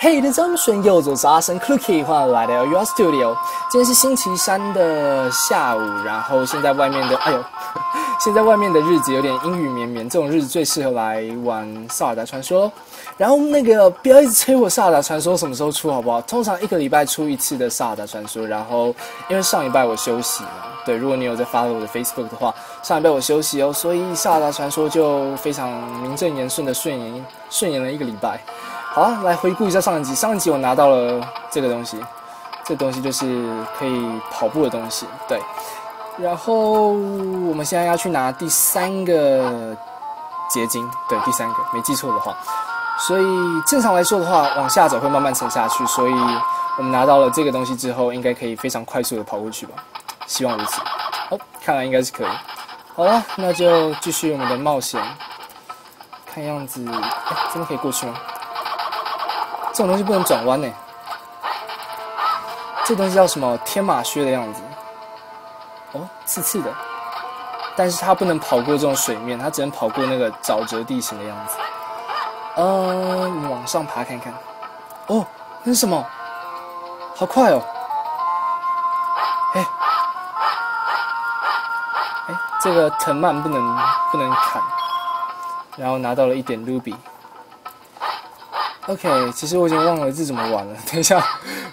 嘿，的张顺右走是阿生 Cookie，欢迎来到 Your Studio。今天是星期三的下午，然后现在外面的，哎呦，现在外面的日子有点阴雨绵绵，这种日子最适合来玩《萨尔达传说》。然后那个不要一直催我《萨尔达传说》什么时候出，好不好？通常一个礼拜出一次的《萨尔达传说》。然后因为上礼拜我休息嘛，对，如果你有在 follow 我的 Facebook 的话，上礼拜我休息哦，所以《萨尔达传说》就非常名正言顺的顺延顺延了一个礼拜。好，来回顾一下上一集。上一集我拿到了这个东西，这东西就是可以跑步的东西。对，然后我们现在要去拿第三个结晶，对，第三个，没记错的话。所以正常来说的话，往下走会慢慢沉下去。所以我们拿到了这个东西之后，应该可以非常快速的跑过去吧？希望如此。好，看来应该是可以。好了，那就继续我们的冒险。看样子，真的可以过去吗？这种东西不能转弯呢。这东西叫什么？天马靴的样子。哦，刺刺的。但是它不能跑过这种水面，它只能跑过那个沼泽地形的样子。嗯，往上爬看看。哦，那是什么？好快哦！哎，哎，这个藤蔓不能不能砍。然后拿到了一点 ruby。OK，其实我已经忘了这怎么玩了。等一下，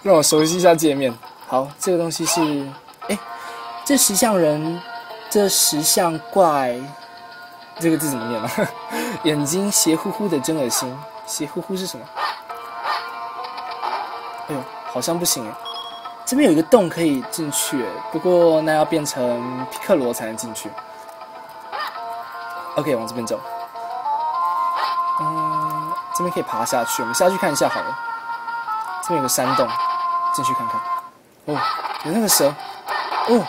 让我熟悉一下界面。好，这个东西是，哎，这石像人，这石像怪，这个字怎么念啊？眼睛斜乎乎的，真恶心。斜乎乎是什么？哎呦，好像不行哎。这边有一个洞可以进去，不过那要变成皮克罗才能进去。OK，往这边走。嗯。这边可以爬下去，我们下去看一下好了。这边有个山洞，进去看看。哦，有那个蛇。哦，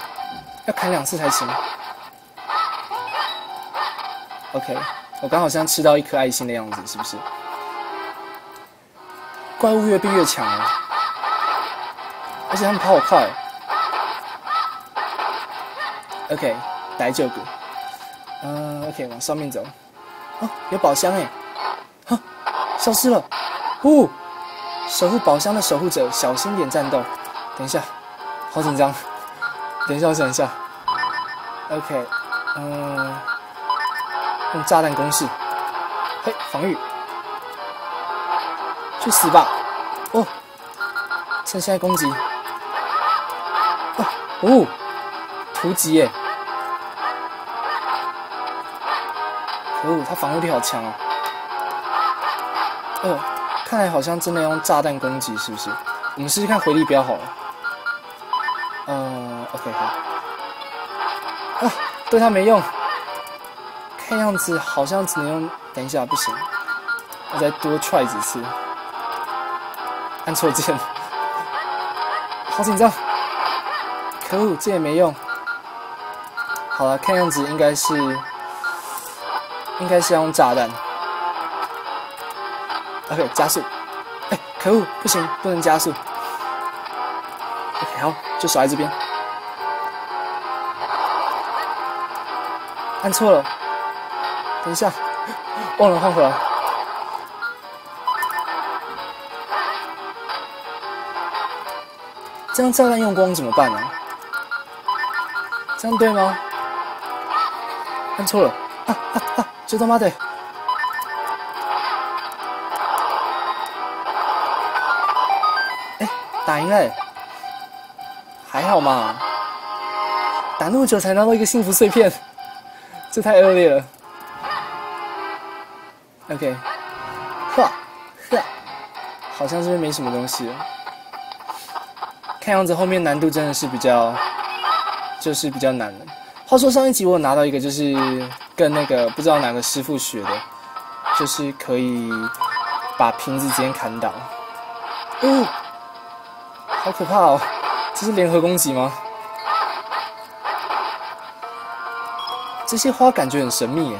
要砍两次才行。OK，我刚好像吃到一颗爱心的样子，是不是？怪物越变越强了，而且他们跑好快。OK，来救个。嗯，OK，往上面走。哦，有宝箱哎。消失了，呜！守护宝箱的守护者，小心点战斗。等一下，好紧张。等一下，我想一下。OK，嗯，用炸弹攻势。嘿，防御。去死吧！哦，趁现在攻击。哦，哦，突击耶！可恶，他防御力好强哦。哦，看来好像真的用炸弹攻击，是不是？我们试试看回力镖好了。嗯，OK 好。啊，对他没用。看样子好像只能用，等一下不行，我再多踹几次。按错键，好紧张。可恶，这也没用。好了，看样子应该是，应该是要用炸弹。OK，加速。哎，可恶，不行，不能加速。OK，好，就甩在这边。按错了，等一下，忘了换回来。这样炸弹用光怎么办呢？这样对吗？按错了，啊啊啊！这他妈的！打赢了，还好嘛？打那么久才拿到一个幸福碎片，这太恶劣了。OK，呵，呵，好像这边没什么东西了。看样子后面难度真的是比较，就是比较难了。话说上一集我拿到一个，就是跟那个不知道哪个师傅学的，就是可以把瓶子直接砍倒。哦。好可怕哦！这是联合攻击吗？这些花感觉很神秘耶，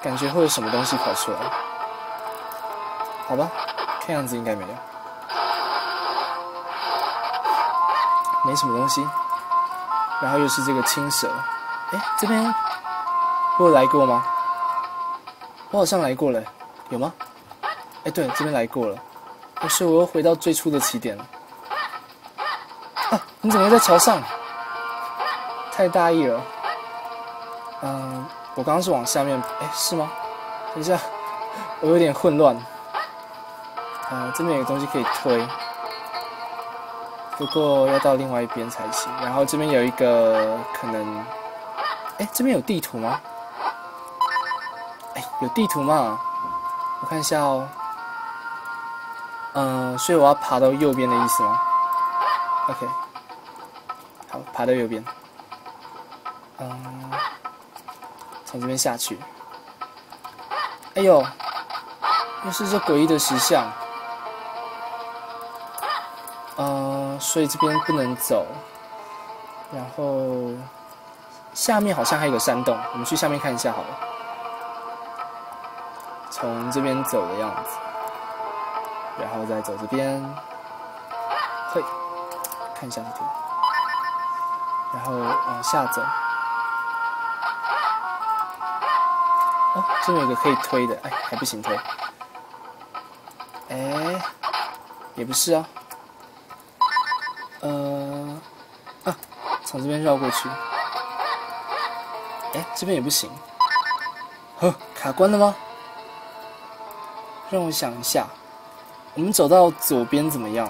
感觉会有什么东西跑出来。好吧，看样子应该没有，没什么东西。然后又是这个青蛇，哎，这边我有来过吗？我好像来过了，有吗？哎，对，这边来过了。可是我又回到最初的起点了。啊！你怎么会在桥上？太大意了。嗯，我刚刚是往下面，哎，是吗？等一下，我有点混乱。啊，这边有个东西可以推，不过要到另外一边才行。然后这边有一个可能，哎，这边有地图吗？哎，有地图吗？我看一下哦。嗯，所以我要爬到右边的意思吗？OK，好，爬到右边。嗯，从这边下去。哎呦，又是这诡异的石像。嗯，所以这边不能走。然后下面好像还有个山洞，我们去下面看一下好了。从这边走的样子。然后再走这边，嘿，看一下这图，然后往下走。哦，这边有个可以推的，哎，还不行推。哎，也不是啊。呃，啊，从这边绕过去。哎，这边也不行。呵，卡关了吗？让我想一下。我们走到左边怎么样？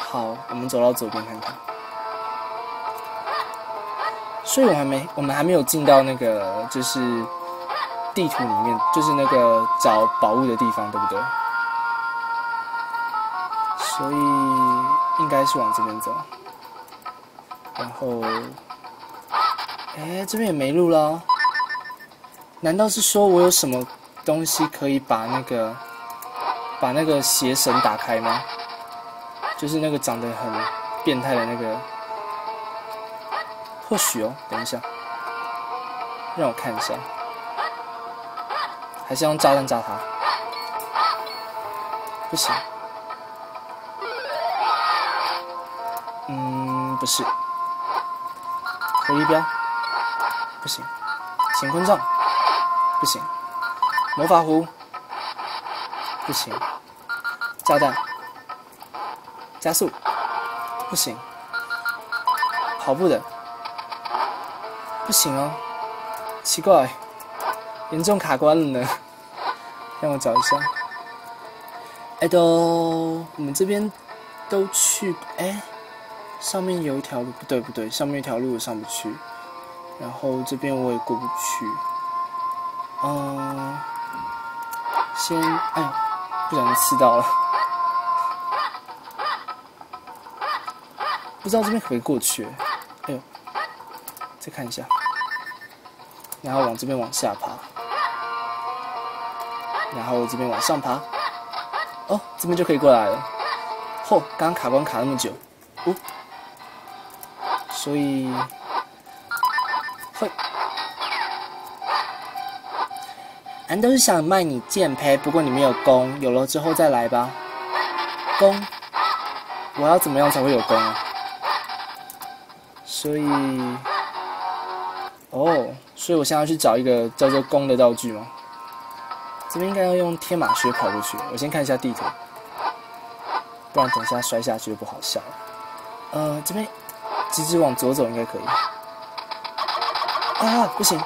好，我们走到左边看看。所以我还没，我们还没有进到那个就是地图里面，就是那个找宝物的地方，对不对？所以应该是往这边走。然后，哎，这边也没路了。难道是说我有什么东西可以把那个？把那个邪神打开吗？就是那个长得很变态的那个，或许哦。等一下，让我看一下，还是用炸弹炸他？不行。嗯，不是。回力镖，不行。乾坤杖，不行。魔法壶。不行，炸弹，加速，不行，跑步的，不行哦，奇怪，严重卡关了呢，让我找一下。哎都，我们这边都去，哎，上面有一条路，不对不对，上面一条路我上不去，然后这边我也过不去，嗯，先，哎。不小心刺到了，不知道这边可不可以过去？哎呦，再看一下，然后往这边往下爬，然后这边往上爬，哦，这边就可以过来了。嚯，刚刚卡关卡那么久，哦，所以。俺都是想卖你剑胚，不过你没有弓，有了之后再来吧。弓，我要怎么样才会有弓啊？所以，哦，所以我现在要去找一个叫做弓的道具吗？这边应该要用天马靴跑过去。我先看一下地图，不然等一下摔下去就不好笑了。呃，这边直直往左走应该可以。啊，不行。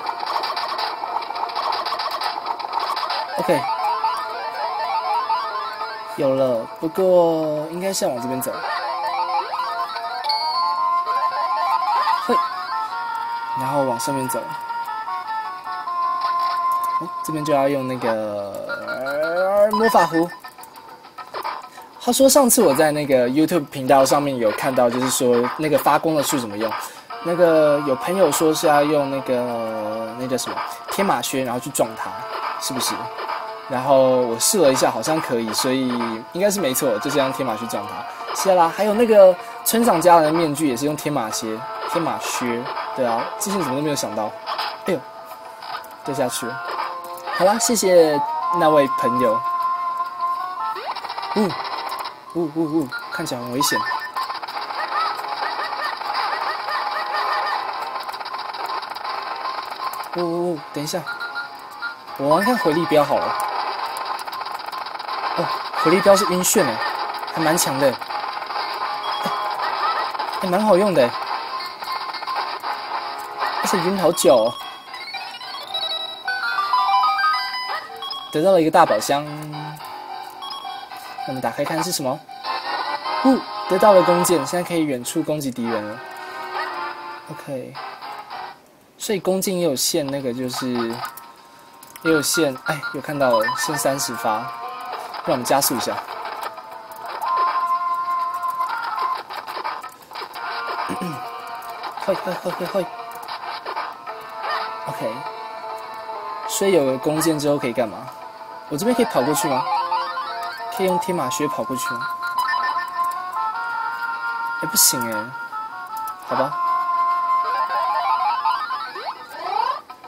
OK，有了，不过应该是要往这边走。嘿，然后往上面走。哦，这边就要用那个魔法壶。他说上次我在那个 YouTube 频道上面有看到，就是说那个发光的树怎么用。那个有朋友说是要用那个那叫什么天马靴，然后去撞它，是不是？然后我试了一下，好像可以，所以应该是没错，就是用天马去撞它。谢啦，还有那个村长家人的面具也是用天马鞋、天马靴，对啊，之前怎么都没有想到。哎呦，掉下去了。好啦，谢谢那位朋友。呜呜呜呜，看起来很危险。呜呜呜，等一下，我玩看回力镖好了。哦火力标是晕眩的，还蛮强的，还蛮好用的，而且晕好久。哦。得到了一个大宝箱，我们打开看是什么？呜，得到了弓箭，现在可以远处攻击敌人了。OK，所以弓箭也有限，那个就是也有限。哎，有看到了，限三十发，让我们加速一下。会会会会会。OK，所以有了弓箭之后可以干嘛？我这边可以跑过去吗？可以用天马靴跑过去吗？哎，不行哎，好吧。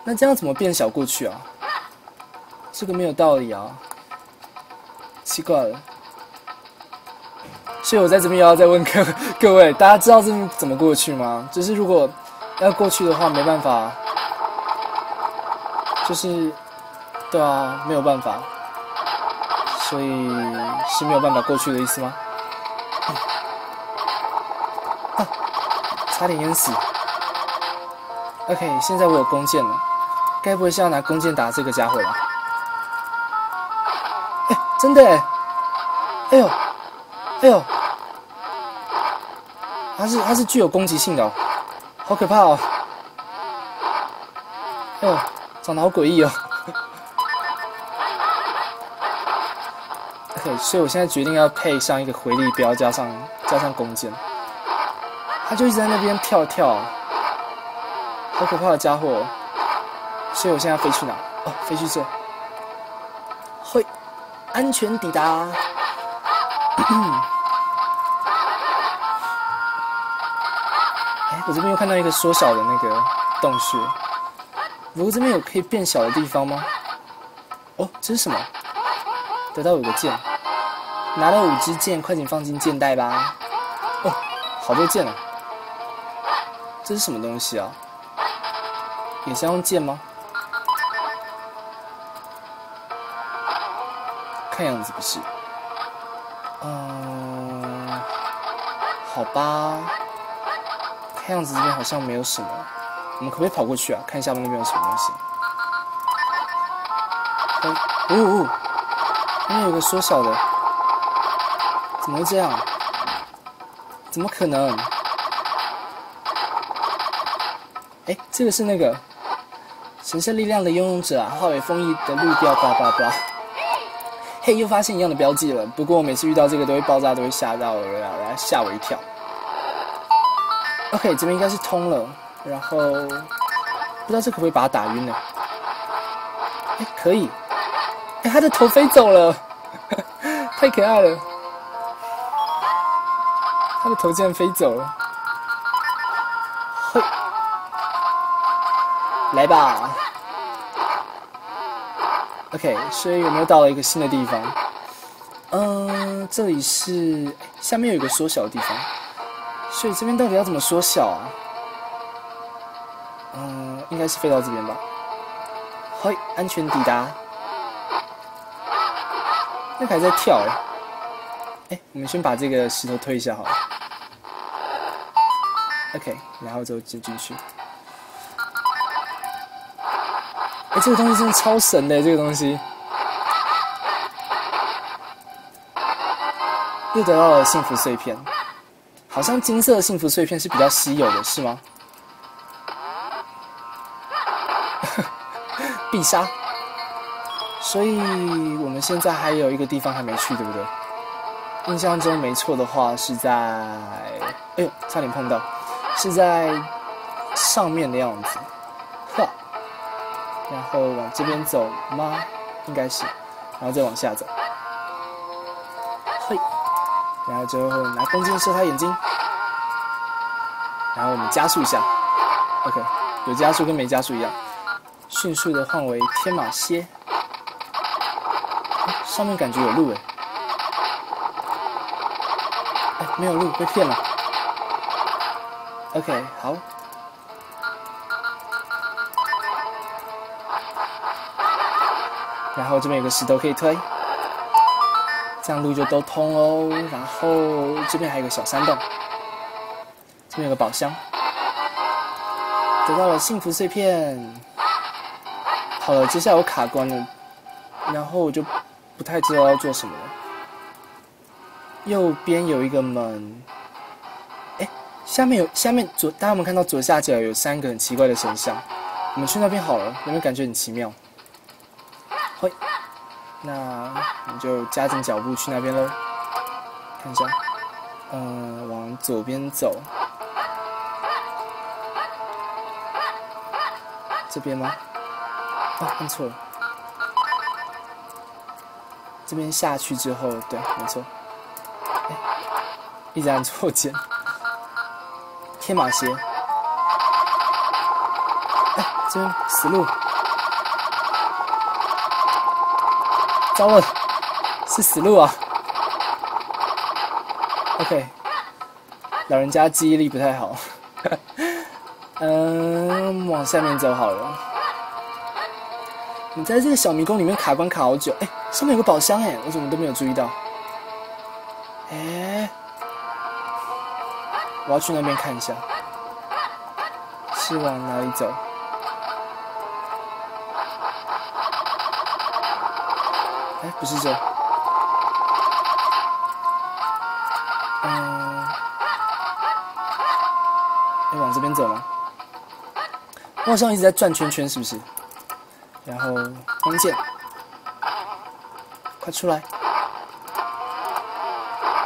那这样怎么变小过去啊？这个没有道理啊，奇怪了。所以我在这边要再问各各位，大家知道这怎么过去吗？就是如果要过去的话，没办法，就是。对啊，没有办法，所以是没有办法过去的意思吗？啊，差点淹死。OK，现在我有弓箭了，该不会是要拿弓箭打这个家伙吧？真的哎！呦，哎呦，它是它是具有攻击性的哦，好可怕哦！哎呦，长得好诡异哦。OK，所以我现在决定要配上一个回力镖，加上加上弓箭。它就一直在那边跳跳，好可怕的家伙！所以我现在飞去哪？哦，飞去这。安全抵达。哎，我这边又看到一个缩小的那个洞穴。不过这边有可以变小的地方吗？哦，这是什么？得到五个剑。拿了五支箭，快点放进箭袋吧！哦，好多箭啊！这是什么东西啊？也是用剑吗？看样子不是。嗯，好吧。看样子这边好像没有什么。我们可不可以跑过去啊？看一下那边有什么东西。哦哦，那边有个缩小的。怎么会这样？怎么可能？哎，这个是那个神圣力量的拥有者啊，化为风翼的绿标，叭叭叭。嘿，又发现一样的标记了。不过我每次遇到这个都会爆炸，都会吓到我，来吓我一跳。OK，这边应该是通了，然后不知道这可不可以把它打晕呢？哎，可以。哎，他的头飞走了，太可爱了。他的头竟然飞走了，嘿，来吧，OK，所以有没有到了一个新的地方？嗯，这里是下面有一个缩小的地方，所以这边到底要怎么缩小啊？嗯，应该是飞到这边吧。嘿，安全抵达。那还在跳哎，哎，我们先把这个石头推一下好了。OK，然后就进进去。这个东西真的超神的，这个东西。又得到了幸福碎片，好像金色的幸福碎片是比较稀有的，是吗？必杀。所以我们现在还有一个地方还没去，对不对？印象中没错的话是在……哎呦，差点碰到。是在上面的样子，然后往这边走吗？应该是，然后再往下走，嘿，然后最后拿弓箭射他眼睛，然后我们加速一下，OK，有加速跟没加速一样，迅速的换为天马蝎，上面感觉有路哎，哎，没有路，被骗了。OK，好。然后这边有个石头可以推，这样路就都通哦。然后这边还有个小山洞，这边有个宝箱，得到了幸福碎片。好了，接下来我卡关了，然后我就不太知道要做什么了。右边有一个门，哎，下面有下面左，大家有没有看到左下角有三个很奇怪的神像？我们去那边好了，有没有感觉很奇妙？嘿，那我们就加紧脚步去那边喽。看一下，嗯，往左边走，这边吗？啊，按错了。这边下去之后，对，没错。哎，一直按错键。天马鞋。哎，这边死路。糟了，是死路啊。OK，老人家记忆力不太好。嗯，往下面走好了。你在这个小迷宫里面卡关卡好久，哎，上面有个宝箱哎，我怎么都没有注意到？哎，我要去那边看一下，是往哪里走？不是这，嗯，要往这边走吗？我好像一直在转圈圈，是不是？然后弓箭，快出来！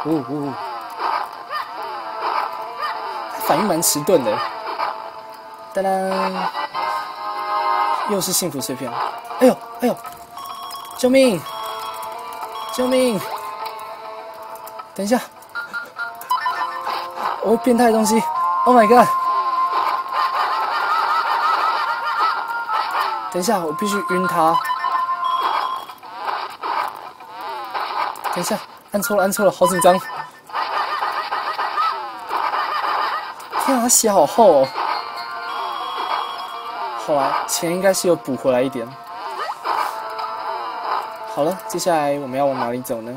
呜呜，反应蛮迟钝的。当当，又是幸福碎片！哎呦哎呦，救命！救命！等一下，我变态东西！Oh my god！等一下，我必须晕他。等一下，按错了，按错了，好紧张。天啊，他血好厚哦。好啊，钱应该是有补回来一点。好了，接下来我们要往哪里走呢？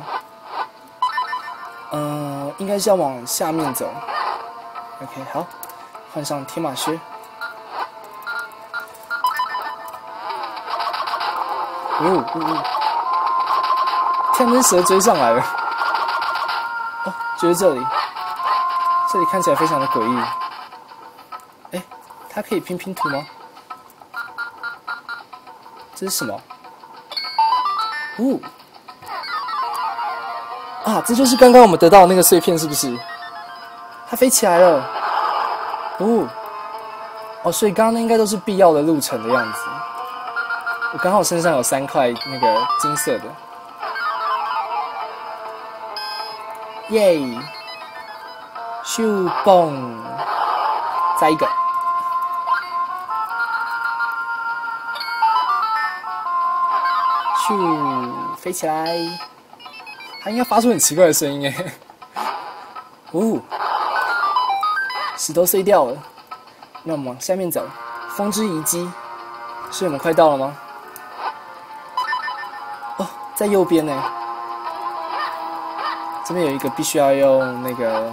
嗯，应该是要往下面走。OK，好，换上天马靴。哦哦呜！天真蛇追上来了。哦，就是这里。这里看起来非常的诡异。哎，它可以拼拼图吗？这是什么？哦！啊，这就是刚刚我们得到的那个碎片，是不是？它飞起来了。哦！哦，所以刚刚那应该都是必要的路程的样子。我刚好身上有三块那个金色的，耶！咻嘣，再一个，咻，飞起来！它应该发出很奇怪的声音哎。呜，石头碎掉了，那我们往下面走。风之遗迹，是我们快到了吗？哦在右边呢，这边有一个必须要用那个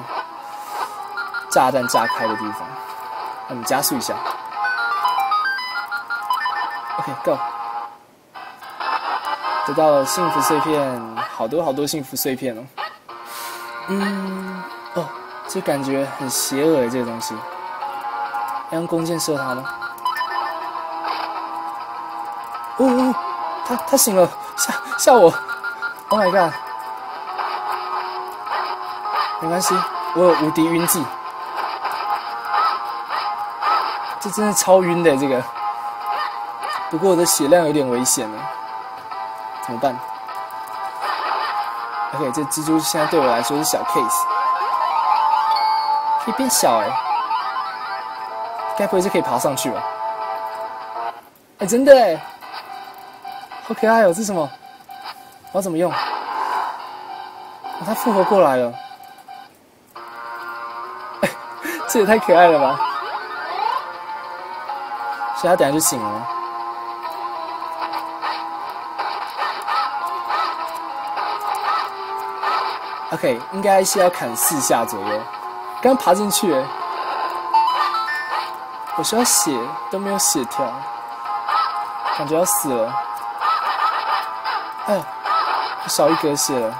炸弹炸开的地方，那我们加速一下。OK，Go，得到了幸福碎片，好多好多幸福碎片哦。嗯，哦，这感觉很邪恶诶，这个东西。要用弓箭射它吗？哦哦，他他醒了。吓吓我！Oh my god！没关系，我有无敌晕技。这真的超晕的这个。不过我的血量有点危险了，怎么办？OK，这蜘蛛现在对我来说是小 case，可以变小哎。该不会是可以爬上去吧？哎，真的哎。好可爱哦！这是什么？我要怎么用？它复活过来了！这也太可爱了吧！所以它等下就醒了 OK，应该是要砍四下左右。刚爬进去，我需要血都没有血条，感觉要死了。哎，少一格血了。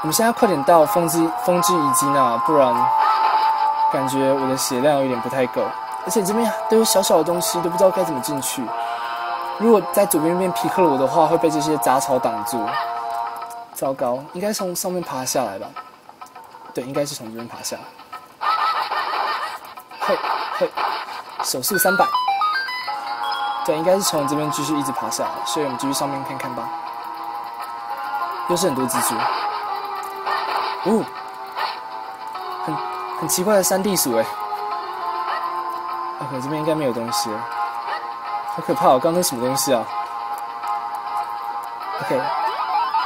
我们现在快点到风之风之遗迹那，不然感觉我的血量有点不太够。而且这边都有小小的东西，都不知道该怎么进去。如果在左边变皮克罗的话，会被这些杂草挡住。糟糕，应该从上面爬下来吧？对，应该是从这边爬下。嘿，嘿，手速三百。对，应该是从这边继续一直爬下来，所以我们继续上面看看吧。又是很多蜘蛛。哦，很很奇怪的山地鼠哎。OK，这边应该没有东西了。好可怕哦！刚刚什么东西啊？OK。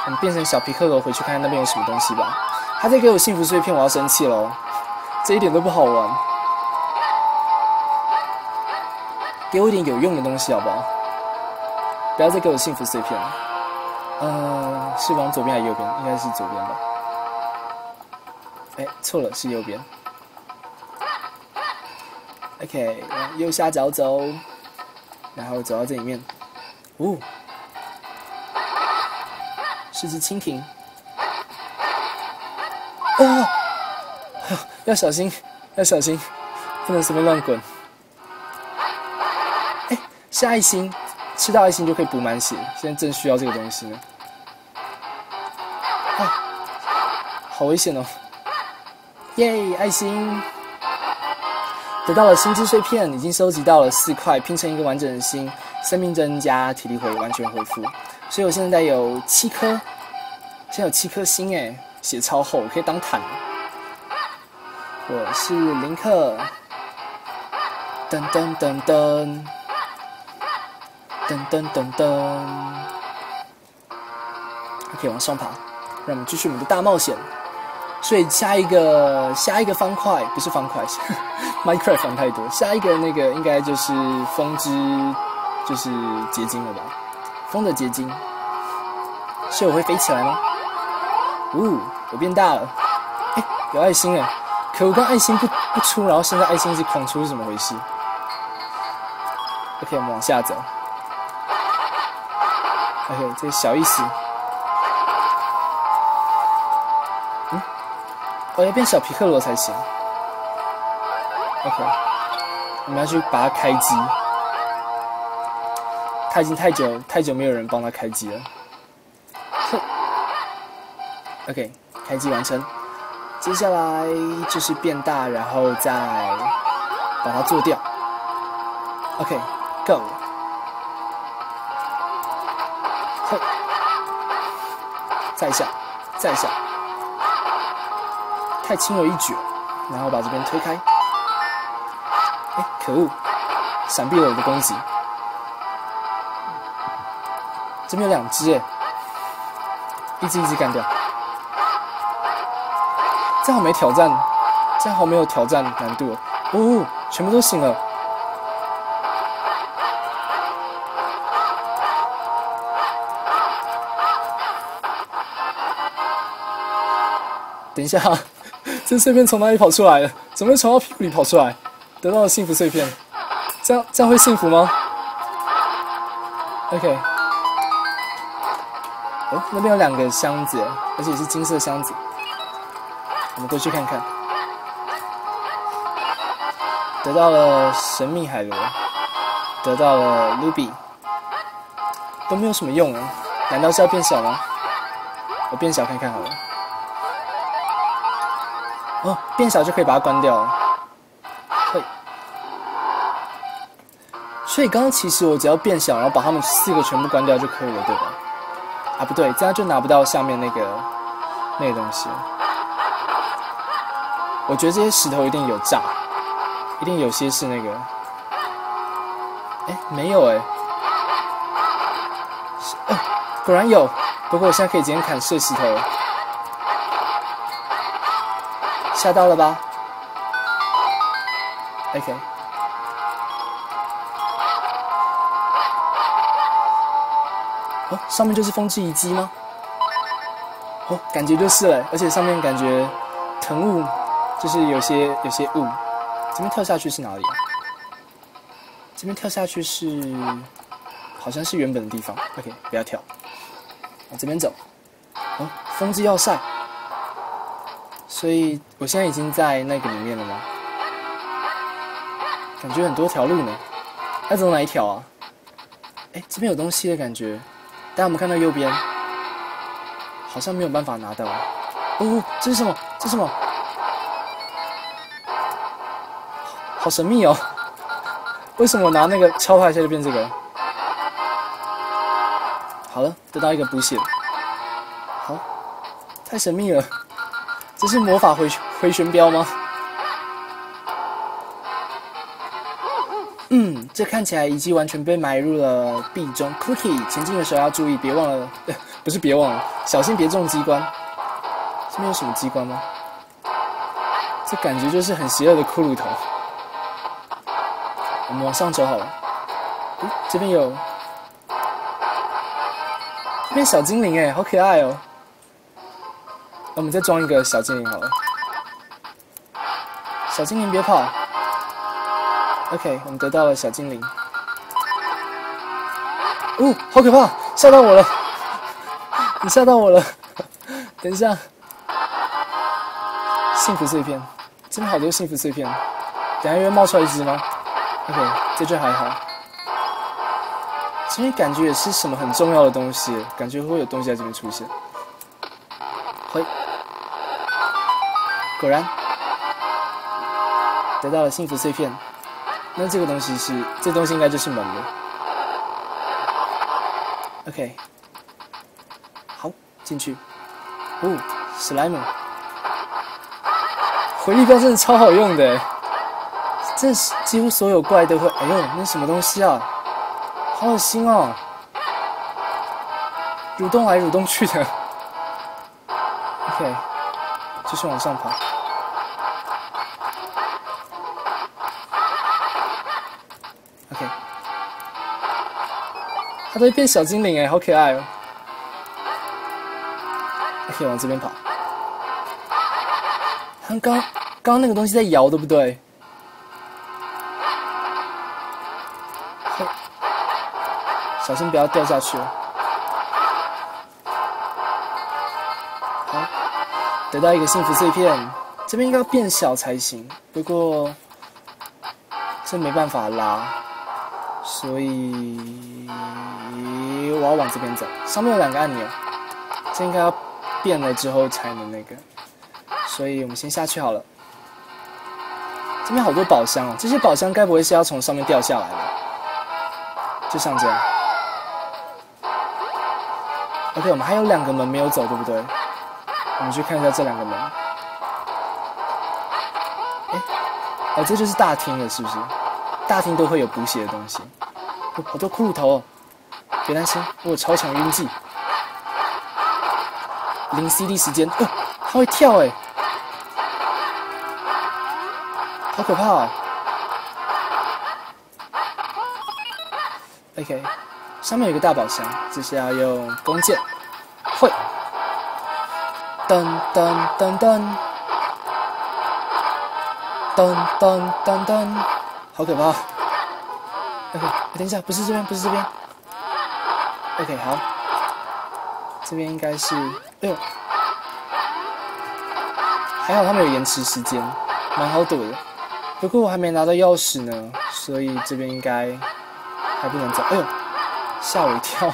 我们变成小皮克狗回去看看那边有什么东西吧。他在给我幸福碎片，我要生气喽！这一点都不好玩。给我一点有用的东西好不好？不要再给我幸福碎片了。嗯，是往左边还是右边？应该是左边吧。哎，错了，是右边。OK，右下角走，然后走到这里面。呜。是只蜻蜓，啊！要小心，要小心，不能随便乱滚。哎，是爱心，吃到爱心就可以补满血，现在正需要这个东西呢。啊，好危险哦！耶，爱心，得到了心之碎片，已经收集到了四块，拼成一个完整的心，生命增加，体力会完全恢复。所以我现在有七颗，现在有七颗星哎，血超厚，可以当坦。我是林克，噔噔噔噔，噔噔噔噔，可以往上爬，让我们继续我们的大冒险。所以下一个下一个方块不是方块，Minecraft 方太多，下一个那个应该就是风之，就是结晶了吧。风的结晶，是我会飞起来吗？呜，我变大了，哎，有爱心哎，可我刚爱心不不出，然后现在爱心一直狂出，是怎么回事？OK，我们往下走。OK，这小意思。嗯，我要变小皮克罗才行。OK，我们要去把它开机。他已经太久太久没有人帮他开机了。哼 OK，开机完成。接下来就是变大，然后再把它做掉。OK，Go。哼，再下，再下，太轻而易举了。然后把这边推开。哎，可恶，闪避了我的攻击。这边有两只，一只一只干掉，这好没挑战，这好没有挑战难度哦，全部都醒了。等一下，这碎片从哪里跑出来的？怎么会从我屁股里跑出来？得到了幸福碎片，这样这样会幸福吗？OK。那边有两个箱子，而且是金色箱子。我们过去看看。得到了神秘海螺，得到了 Ruby，都没有什么用啊？难道是要变小吗？我变小看看好了。哦，变小就可以把它关掉了。嘿。所以刚刚其实我只要变小，然后把它们四个全部关掉就可以了，对吧？啊，不对，这样就拿不到下面那个那个东西。我觉得这些石头一定有炸，一定有些是那个。哎，没有哎。果然有。不过我现在可以直接砍碎石头。吓到了吧？OK。上面就是风之遗迹吗？哦，感觉就是了，而且上面感觉腾雾，就是有些有些雾。这边跳下去是哪里啊？这边跳下去是，好像是原本的地方。OK，不要跳，往这边走。哦，风之要塞。所以我现在已经在那个里面了吗？感觉很多条路呢，要走哪一条啊？哎，这边有东西的感觉。大家有没有看到右边？好像没有办法拿到。哦，这是什么？这是什么？好神秘哦！为什么拿那个敲它一下就变这个？好了，得到一个补血。好，太神秘了。这是魔法回回旋镖吗？这看起来遗迹完全被埋入了壁中。Cookie，前进的时候要注意，别忘了，不是别忘了，小心别中机关。这边有什么机关吗？这感觉就是很邪恶的骷髅头。我们往上走好了。这边有，这边小精灵哎，好可爱哦。那我们再装一个小精灵好了。小精灵别跑。OK，我们得到了小精灵。哦，好可怕，吓到我了！你吓到我了。等一下，幸福碎片，这边好多幸福碎片。等下又冒出来一只吗？OK，这只还好。这边感觉也是什么很重要的东西，感觉会有东西在这边出现。嘿。果然得到了幸福碎片，那这个东西是，这东西应该就是门了。OK，好，进去。哦，史莱姆，回力镖真的超好用的，这几乎所有怪都会。哎呦，那什么东西啊？好恶心哦！蠕动来蠕动去的。OK。继续往上跑。它都会变小精灵哎，好可爱哦。可以往这边跑。刚刚刚那个东西在摇，对不对？小心不要掉下去哦！好。得到一个幸福碎片，这边应该要变小才行。不过这没办法拉，所以我要往这边走。上面有两个按钮，这应该要变了之后才能那个。所以我们先下去好了。这边好多宝箱哦，这些宝箱该不会是要从上面掉下来的？就像这样。OK，我们还有两个门没有走，对不对？我们去看一下这两个门。哎，哦，这就是大厅了，是不是？大厅都会有补血的东西。好多骷髅头，别担心，我有超强晕技。零 CD 时间，哦，它会跳哎，好可怕啊！OK，上面有个大宝箱，这是要用弓箭，会。噔噔噔噔，噔噔噔噔，好可怕！OK，等一下，不是这边，不是这边。OK，好，这边应该是，哎呦，还好他们有延迟时间，蛮好躲的。不过我还没拿到钥匙呢，所以这边应该还不能走。哎呦，吓我一跳！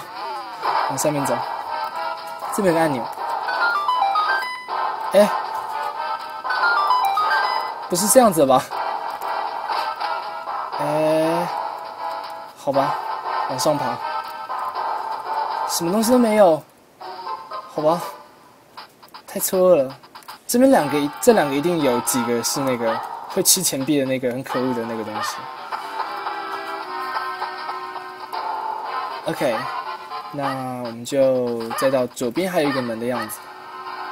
往上面走，这边有个按钮。哎，不是这样子吧？好吧，往上爬，什么东西都没有，好吧，太错了。这边两个，这两个一定有几个是那个会吃钱币的那个很可恶的那个东西。OK，那我们就再到左边还有一个门的样子。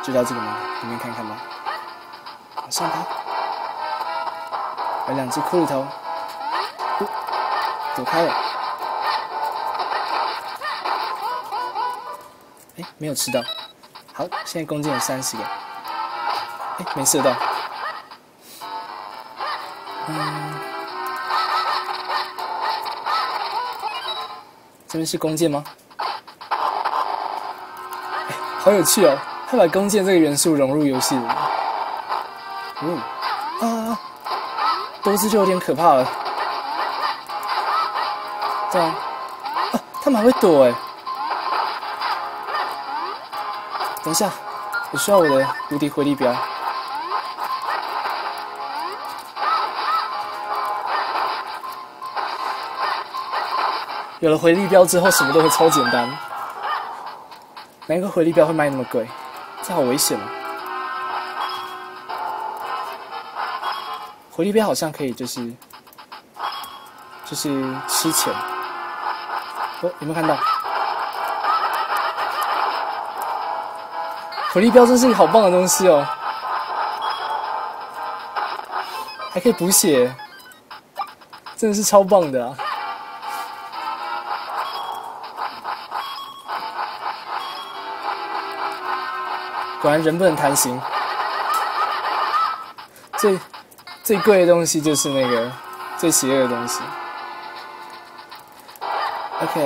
就到这个门里面看看吧。往上爬，有两只骷髅头，躲开了。哎，没有吃到。好，现在弓箭有三十个。哎，没射到。嗯，这边是弓箭吗？好有趣哦！他把弓箭这个元素融入游戏里。嗯，啊，多只就有点可怕了。这样，啊，他们还会躲哎。等一下，我需要我的无敌回力镖。有了回力镖之后，什么都会超简单。哪个回力镖会卖那么贵？这好危险啊！回力镖好像可以，就是就是吃钱。有没有看到？回力镖真是一个好棒的东西哦，还可以补血，真的是超棒的啊！果然人不能贪心，最最贵的东西就是那个最邪恶的东西。OK，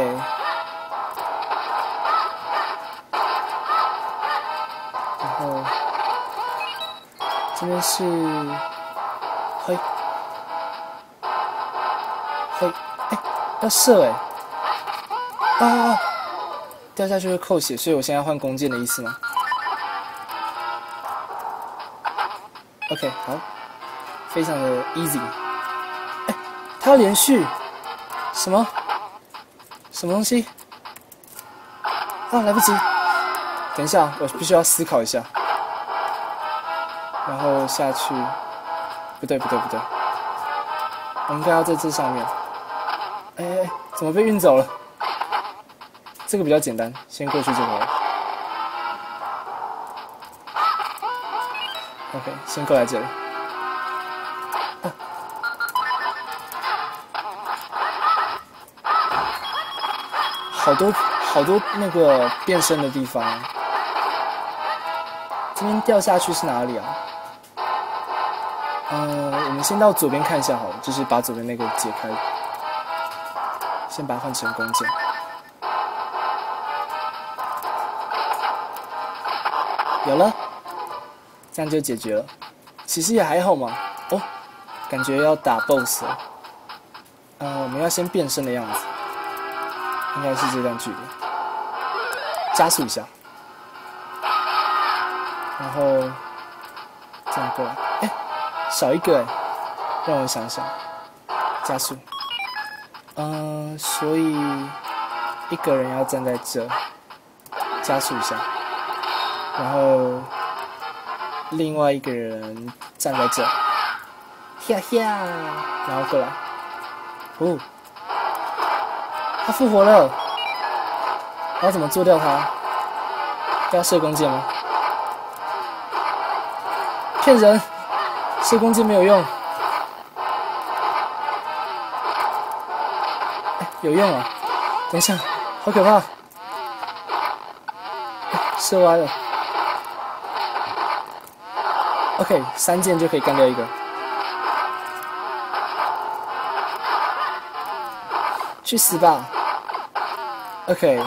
然后这边是嘿，嘿，哎，要射哎，啊，掉下去会扣血，所以我现在换弓箭的意思吗？OK，好，非常的 easy。哎，他要连续，什么？什么东西？啊，来不及！等一下，我必须要思考一下。然后下去，不对，不对，不对，我应该要在这上面。哎哎，怎么被运走了？这个比较简单，先过去就好了。OK，先过来这里。好多好多那个变身的地方。这边掉下去是哪里啊？呃，我们先到左边看一下好了，就是把左边那个解开。先把它换成弓箭。有了。这样就解决了，其实也还好嘛。哦，感觉要打 BOSS 了。呃，我们要先变身的样子，应该是这段距离。加速一下，然后这样过来。哎，少一个，让我想想。加速。嗯，所以一个人要站在这，加速一下，然后。另外一个人站在这，呀呀，然后过来，哦，他复活了，我要怎么做掉他？要射弓箭吗？骗人，射弓箭没有用，哎有用啊！等一下，好可怕，射歪了。OK，三箭就可以干掉一个。去死吧！OK，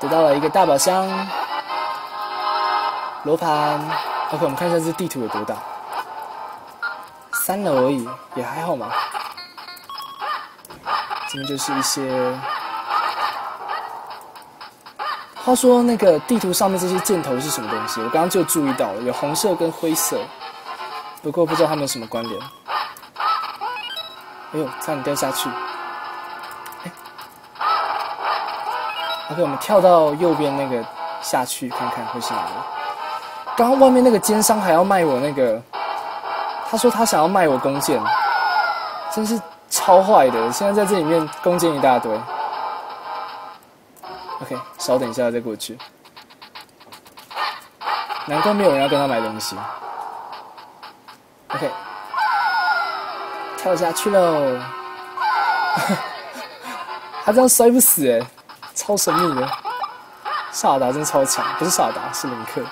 得到了一个大宝箱，罗盘。OK，我们看一下这地图有多大，三楼而已，也还好嘛。这边就是一些。话说那个地图上面这些箭头是什么东西？我刚刚就注意到了，有红色跟灰色，不过不知道它们有什么关联。哎呦，差点掉下去！，OK，我们跳到右边那个下去看看会是哪里。刚刚外面那个奸商还要卖我那个，他说他想要卖我弓箭，真是超坏的！现在在这里面弓箭一大堆。OK，稍等一下再过去。难怪没有人要跟他买东西。OK，跳下去喽！他这样摔不死哎，超神秘的。萨达真超强，不是萨达，是林克。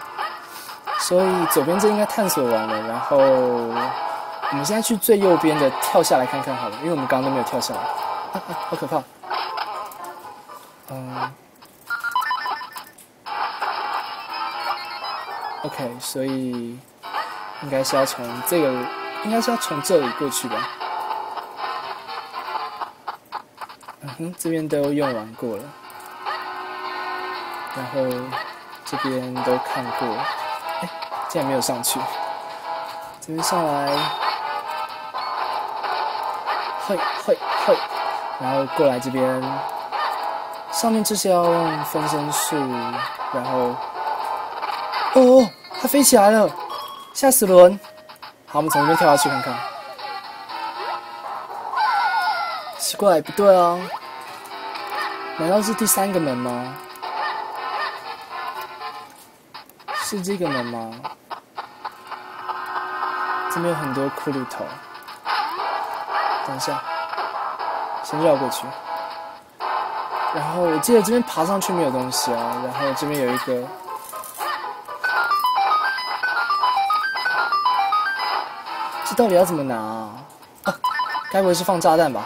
所以左边这应该探索完了，然后我们现在去最右边的跳下来看看好了，因为我们刚刚都没有跳下来，啊啊，好可怕。嗯，OK，所以应该是要从这个，应该是要从这里过去吧。嗯哼，这边都用完过了。然后这边都看过，哎，竟然没有上去。这边上来，嘿，嘿，嘿，然后过来这边，上面这是要用分身术，然后，哦，它飞起来了，吓死人！好，我们从这边跳下去看看。奇怪，不对啊，难道是第三个门吗？是这个门吗？这边有很多骷髅头。等一下，先绕过去。然后我记得这边爬上去没有东西啊。然后这边有一个，这到底要怎么拿啊？啊，该不会是放炸弹吧？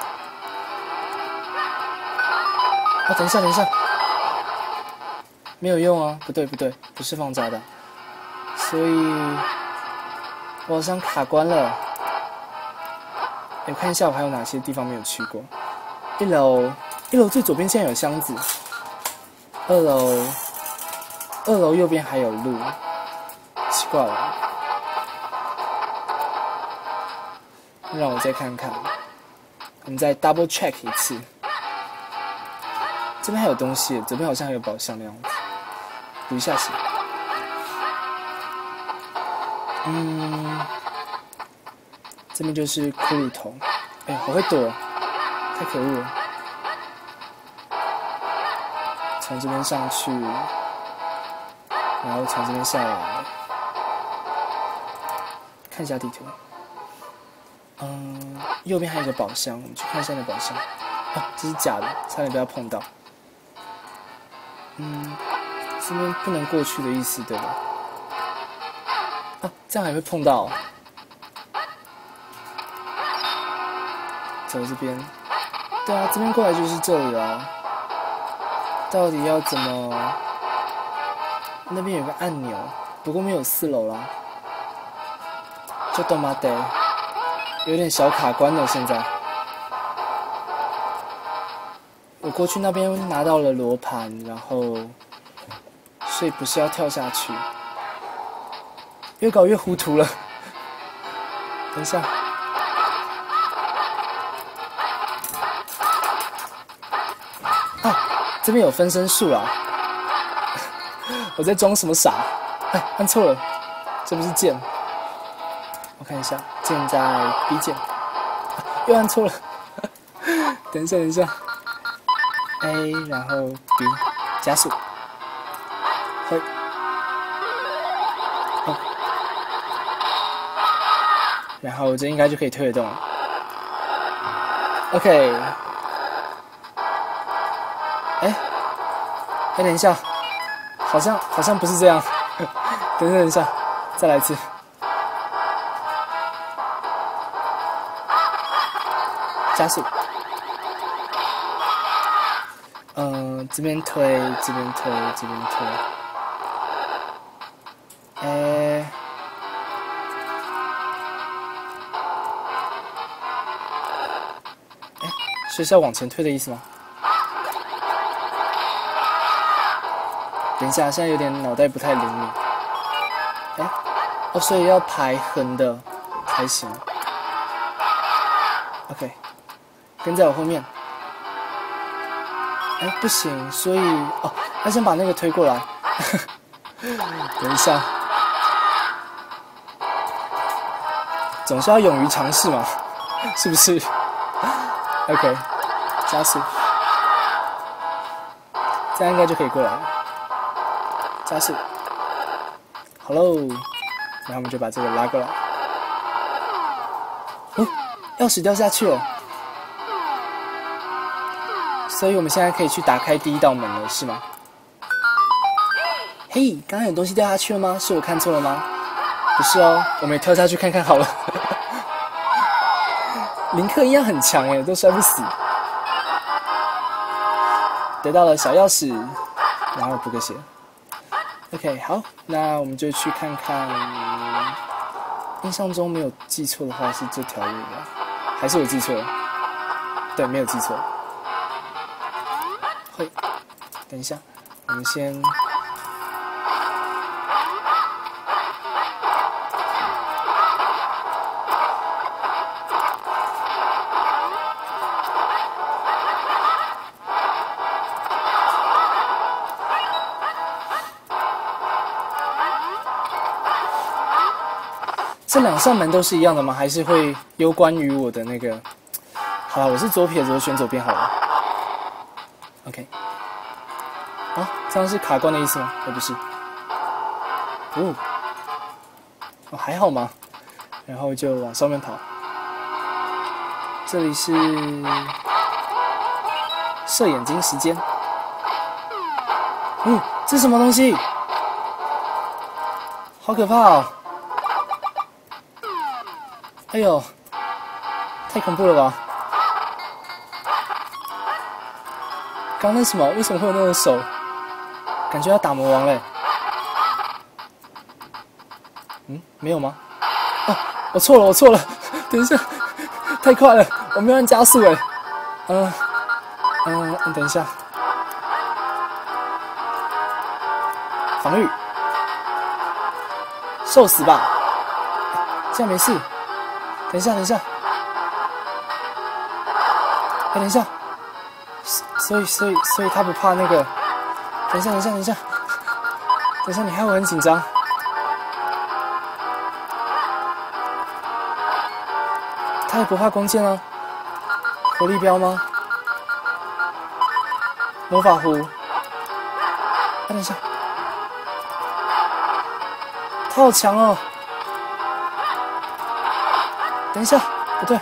啊，等一下，等一下，没有用啊！不对，不对，不是放炸弹。所以，我好像卡关了。我看一下我还有哪些地方没有去过。一楼，一楼最左边现在有箱子。二楼，二楼右边还有路。奇怪了，让我再看看。我们再 double check 一次。这边还有东西，这边好像还有宝箱的样子。补一下血。嗯，这边就是骷髅头。哎，我会躲，太可恶了。从这边上去，然后从这边下来，看一下地图。嗯，右边还有个宝箱，我们去看一下那宝箱。哦，这是假的，差点不要碰到。嗯，这边不能过去的意思，对吧？这样还会碰到，走这边，对啊，这边过来就是这里了。到底要怎么？那边有个按钮，不过没有四楼啦。就他妈的，有点小卡关了。现在，我过去那边拿到了罗盘，然后，所以不是要跳下去。越搞越糊涂了。等一下，啊，这边有分身术啊！我在装什么傻？哎，按错了，这不是剑。我看一下，剑在 B 键，又按错了。等一下，等一下，A，然后 B，加速，嘿。然后这应该就可以推得动。OK。哎，哎，等一下，好像好像不是这样。等等一下，再来一次。加速。嗯，这边推，这边推，这边推。哎。是要往前推的意思吗？等一下，现在有点脑袋不太灵敏。哎，哦，所以要排横的才行。OK，跟在我后面。哎，不行，所以哦，要先把那个推过来。等一下，总是要勇于尝试嘛，是不是？OK，加速，这样应该就可以过来了。加速，Hello，然后我们就把这个拉过来。哦，钥匙掉下去了，所以我们现在可以去打开第一道门了，是吗？嘿，刚刚有东西掉下去了吗？是我看错了吗？不是哦，我们也跳下去看看好了。林克一样很强哎，都摔不死。得到了小钥匙，然后补个血。OK，好，那我们就去看看。印象中没有记错的话是这条路吧？还是我记错了？对，没有记错。会，等一下，我们先。两扇门都是一样的吗？还是会攸关于我的那个？好了，我是左撇子，我选左边好了。OK。啊，这样是卡关的意思吗？哦，不是。哦，哦，还好吗？然后就往上面跑。这里是射眼睛时间。嗯，这是什么东西？好可怕哦！哎呦，太恐怖了吧！刚那什么？为什么会有那种手？感觉要打魔王嘞？嗯，没有吗？哦，我错了，我错了！等一下，太快了，我没有按加速哎。嗯嗯，等一下，防御，受死吧！这样没事。等一下，等一下，哎，等一下，所以，所以，所以他不怕那个。等一下，等一下，等一下，等一下，你害我很紧张。他也不怕弓箭啊？火力镖吗？魔法壶？哎，等一下，他好强哦！等一下，不对。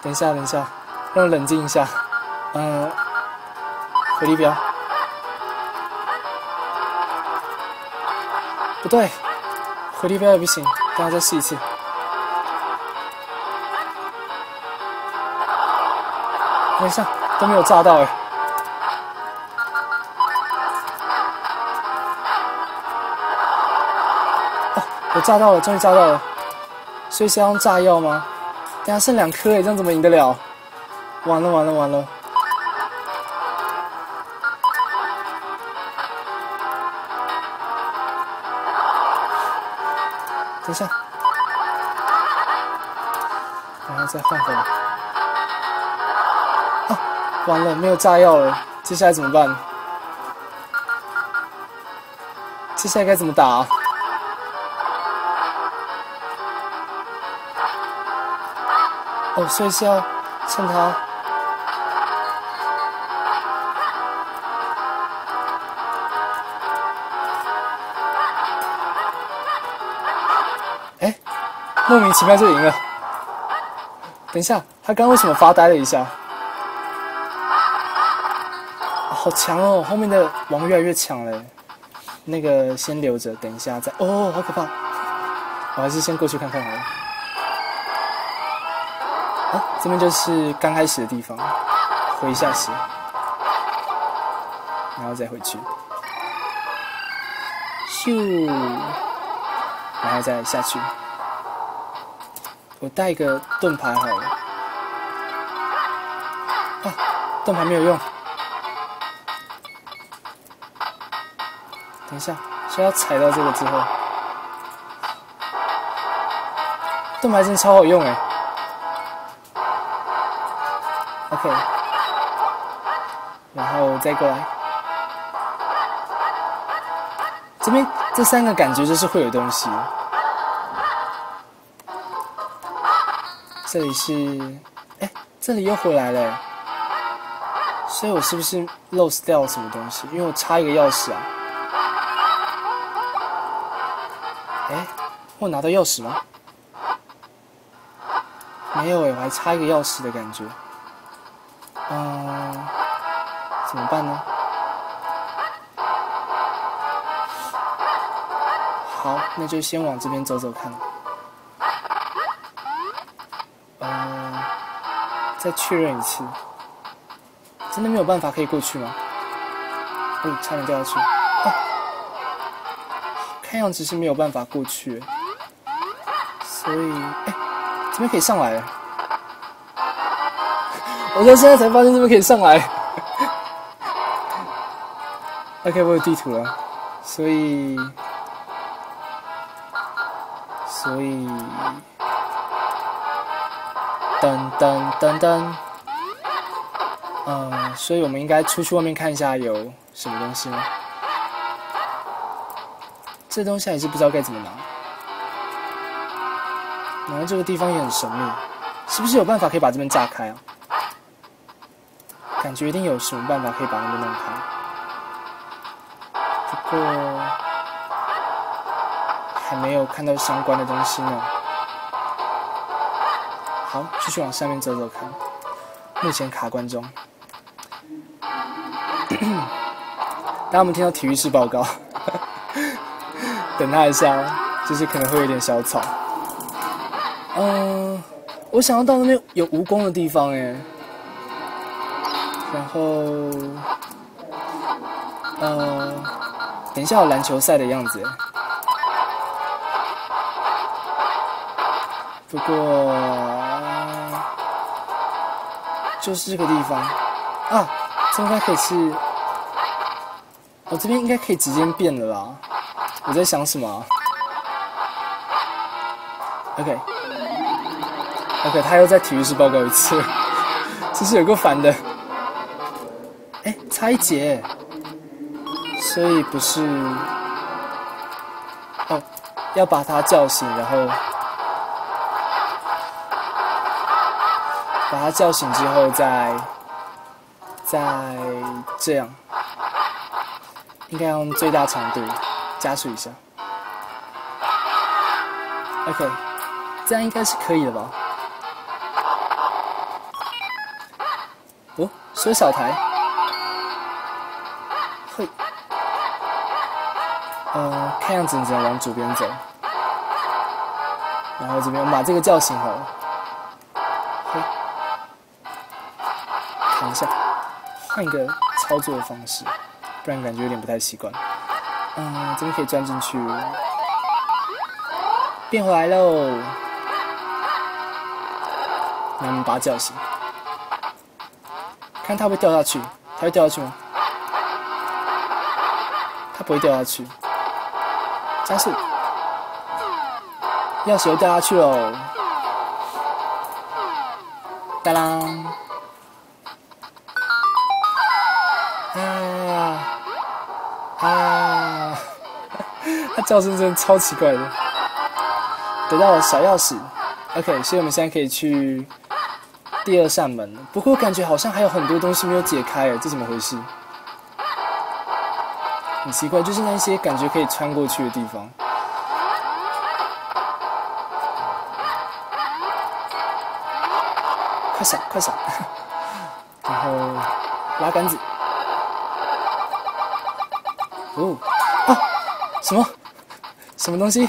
等一下，等一下，让我冷静一下。嗯，回力镖。不对，回力镖也不行。等下再试一次。等一下，都没有炸到哎。我炸到了，终于炸到了，所以是要用炸药吗？等下剩两颗哎，这样怎么赢得了？完了完了完了！等一下，然后再换回来。啊，完了，没有炸药了，接下来怎么办？接下来该怎么打？哦，所以是要趁他。哎，莫名其妙就赢了。等一下，他刚为什么发呆了一下？好强哦！后面的王越来越强了。那个先留着，等一下再。哦，好可怕！我还是先过去看看好了。这边就是刚开始的地方，回一下血，然后再回去，咻，然后再下去。我带一个盾牌好了。啊，盾牌没有用。等一下，先要踩到这个之后，盾牌真的超好用哎。OK，然后再过来，这边这三个感觉就是会有东西。这里是，哎，这里又回来了，所以我是不是漏掉什么东西？因为我差一个钥匙啊。哎，我拿到钥匙吗？没有哎，我还差一个钥匙的感觉。嗯，怎么办呢？好，那就先往这边走走看。嗯，再确认一次，真的没有办法可以过去吗？哦，差点掉下去。啊，看样子是没有办法过去，所以，哎，这边可以上来了。我到现在才发现这边可以上来。OK，我有地图了，所以。所以，噔噔噔噔，嗯，所以我们应该出去外面看一下有什么东西吗？这东西还是不知道该怎么拿。然后这个地方也很神秘，是不是有办法可以把这边炸开啊？感觉一定有什么办法可以把他们弄开。不过。还没有看到相关的东西呢。好，继续往下面走走看。目前卡关中。大家有没有听到体育室报告？等他一下，就是可能会有点小吵。嗯，我想要到那边有蜈蚣的地方哎。然后，呃，等一下有篮球赛的样子。不过，就是这个地方啊，这应该可以是，我这边应该可以直接变的啦。我在想什么？OK，OK，他又在体育室报告一次，真是有个烦的。哎，差一节，所以不是哦，要把他叫醒，然后。把他叫醒之后，再再这样，应该用最大长度加速一下。OK，这样应该是可以的吧？哦，缩小台，呃，看样子你只能往左边走，然后这边我们把这个叫醒好了。嘿等一下，换一个操作的方式，不然感觉有点不太习惯。嗯，这边可以钻进去，变回来喽。那我们把它叫醒，看它会掉下去，它会掉下去吗？它不会掉下去。加速，钥匙又掉下去喽。哒啦。啊啊！它叫声真的超奇怪的。得到了小钥匙，OK，所以我们现在可以去第二扇门。不过感觉好像还有很多东西没有解开，哎，这怎么回事？很奇怪，就是那些感觉可以穿过去的地方。快闪，快闪！然后拉杆子。哦，啊，什么？什么东西？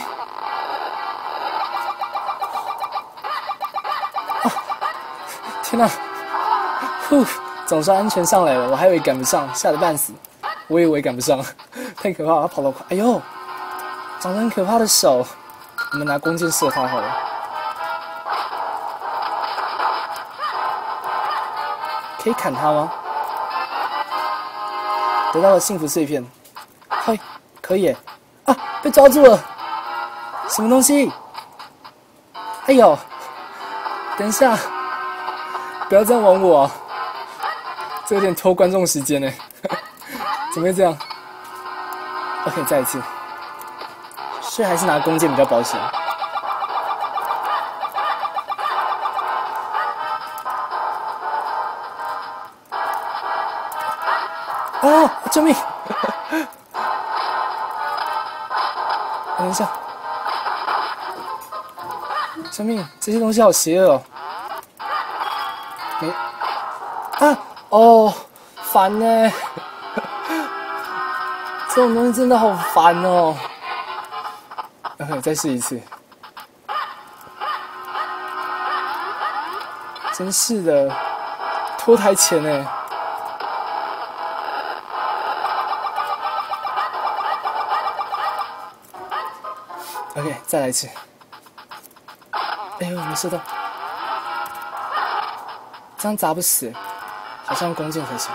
啊！天哪！呼，总算安全上来了，我还以为赶不上，吓得半死。我以为赶不上，太可怕了，跑得快。哎呦，长得很可怕的手，我们拿弓箭射他好了。可以砍他吗？得到了幸福碎片。嘿，可以，啊，被抓住了，什么东西？哎呦，等一下，不要这样玩我，这有点拖观众时间呢，怎么会这样？OK，再一次，所以还是拿弓箭比较保险。啊，救命！等一下，救命，这些东西好邪恶哦！啊哦，烦呢！这种东西真的好烦哦。OK，再试一次。真是的，拖台前呢。OK，再来一次。哎呦，没射到，这样砸不死，好像弓箭才行。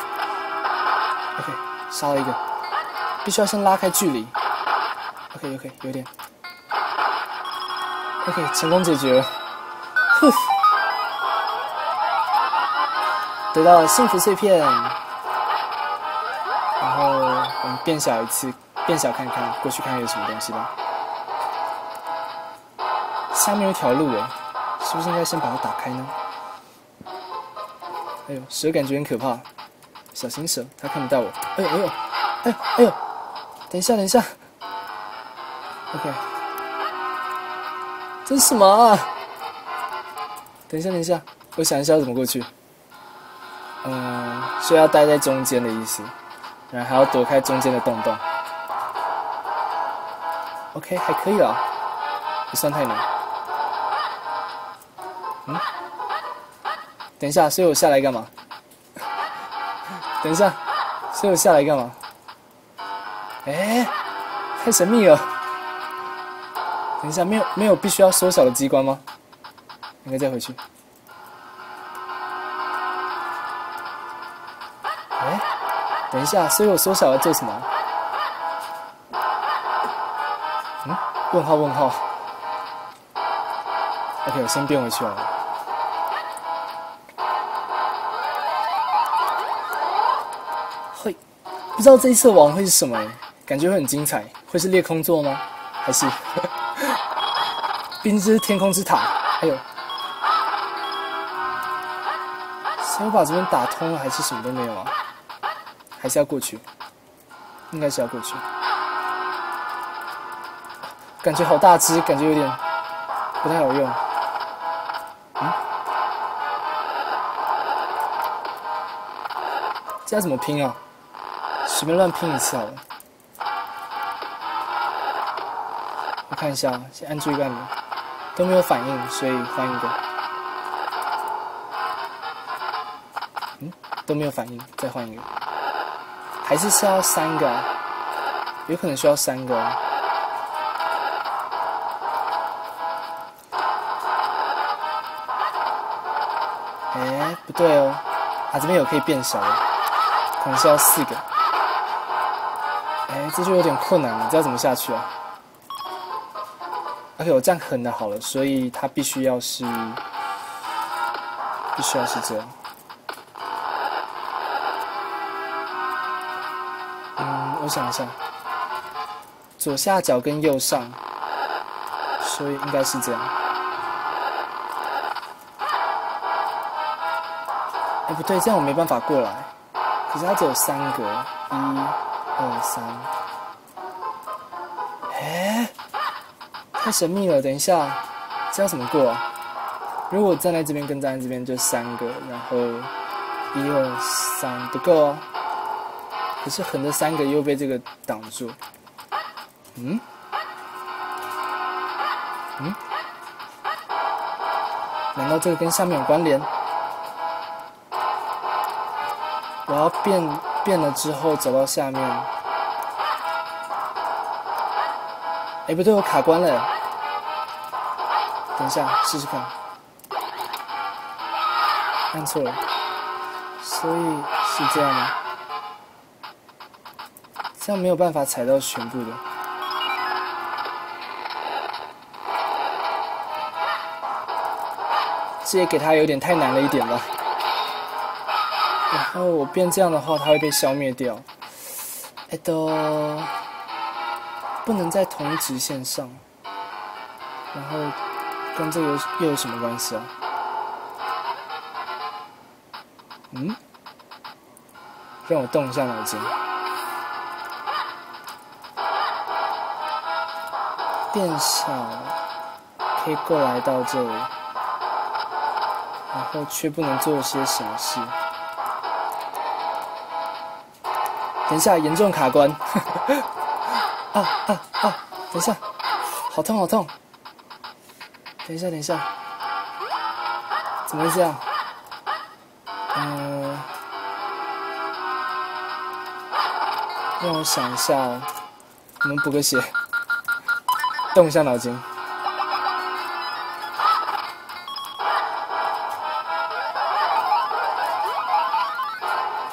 OK，杀了一个，必须要先拉开距离。OK，OK，有点。OK，成功解决。得到了幸福碎片。然后我们变小一次，变小看看，过去看看有什么东西吧。下面有一条路哎，是不是应该先把它打开呢？哎呦，蛇感觉很可怕，小心蛇，它看不到我。哎呦哎呦，哎呦哎呦，等一下等一下，OK，这是什么啊？等一下等一下，我想一下要怎么过去。嗯，是要待在中间的意思，然后还要躲开中间的洞洞。OK，还可以啊，不算太难。嗯，等一下，所以我下来干嘛？等一下，所以我下来干嘛？哎，太神秘了。等一下，没有没有必须要缩小的机关吗？应该再回去。哎，等一下，所以我缩小要做什么？嗯？问号问号。OK，我先变回去了。会，不知道这一次的王会是什么？感觉会很精彩，会是裂空座吗？还是 冰之天空之塔？还有，是我把这边打通了，还是什么都没有啊？还是要过去？应该是要过去。感觉好大只，感觉有点不太好用。嗯这要怎么拼啊？随便乱拼一次好了。我看一下，先按住一个按钮，都没有反应，所以换一个。嗯，都没有反应，再换一个。还是需要三个，有可能需要三个。哎，不对哦，啊，这边有可以变小的。可能是要四个，哎，这就有点困难了，知道怎么下去啊？OK，我这样横的好了，所以它必须要是，必须要是这样。嗯，我想一下，左下角跟右上，所以应该是这样。哎，不对，这样我没办法过来。可是它只有三格，一、二、三。太神秘了！等一下，这要怎么过啊？如果站在这边跟站在这边就三个，然后一二三不够哦。可是横的三个又被这个挡住。嗯？嗯？难道这个跟下面有关联？我要变变了之后走到下面，哎，不对，我卡关了。等一下，试试看。按错了，所以是这样吗？这样没有办法踩到全部的。这也给他有点太难了一点吧。然后我变这样的话，它会被消灭掉。哎，都不能在同一直线上。然后跟这个又有什么关系啊？嗯？让我动一下脑筋。变小，可以过来到这里，然后却不能做些什么事。等一下，严重卡关。啊啊啊！等一下，好痛好痛！等一下等一下，怎么会这样？嗯，让我想一下，我们补个血，动一下脑筋。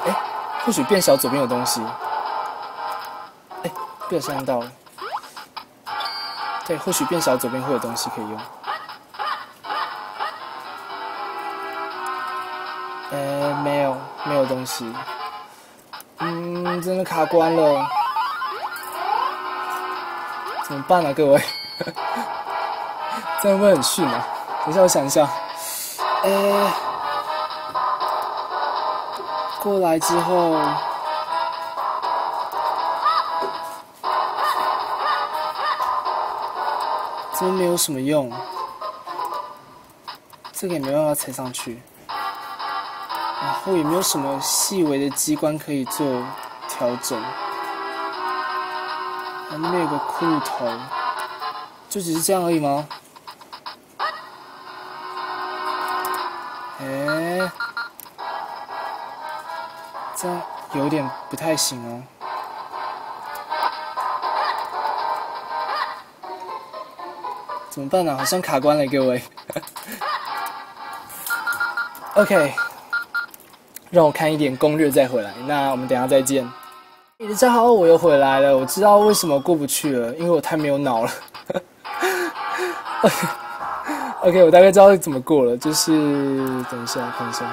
哎，或许变小左边有东西。哎，不小心到了。对，或许变小左边会有东西可以用。呃，没有，没有东西。嗯，真的卡关了，怎么办呢，各位？这样会很逊啊！等一下，我想一下。呃，过来之后，真没有什么用。这个也没办法踩上去。然后也没有什么细微的机关可以做调整。那边有个骷髅头，就只是这样而已吗？哎，这样有点不太行哦。怎么办呢？好像卡关了，各位。OK。让我看一点攻略再回来。那我们等下再见。大家好，我又回来了。我知道为什么过不去了，因为我太没有脑了。OK，我大概知道怎么过了。就是等一下，看一下。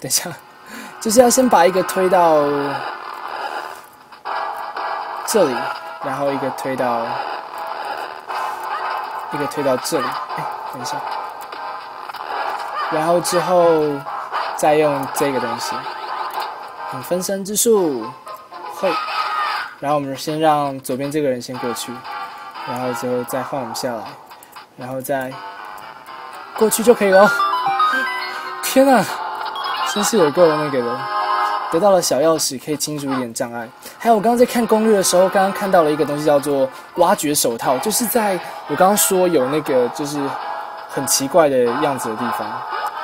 等一下，就是要先把一个推到这里，然后一个推到。一个推到这里，哎，等一下，然后之后再用这个东西，用分身之术，会，然后我们先让左边这个人先过去，然后之后再换我们下来，然后再过去就可以了。天哪，真是有够那个的。得到了小钥匙，可以清除一点障碍。还有，我刚刚在看攻略的时候，刚刚看到了一个东西，叫做挖掘手套，就是在我刚刚说有那个就是很奇怪的样子的地方，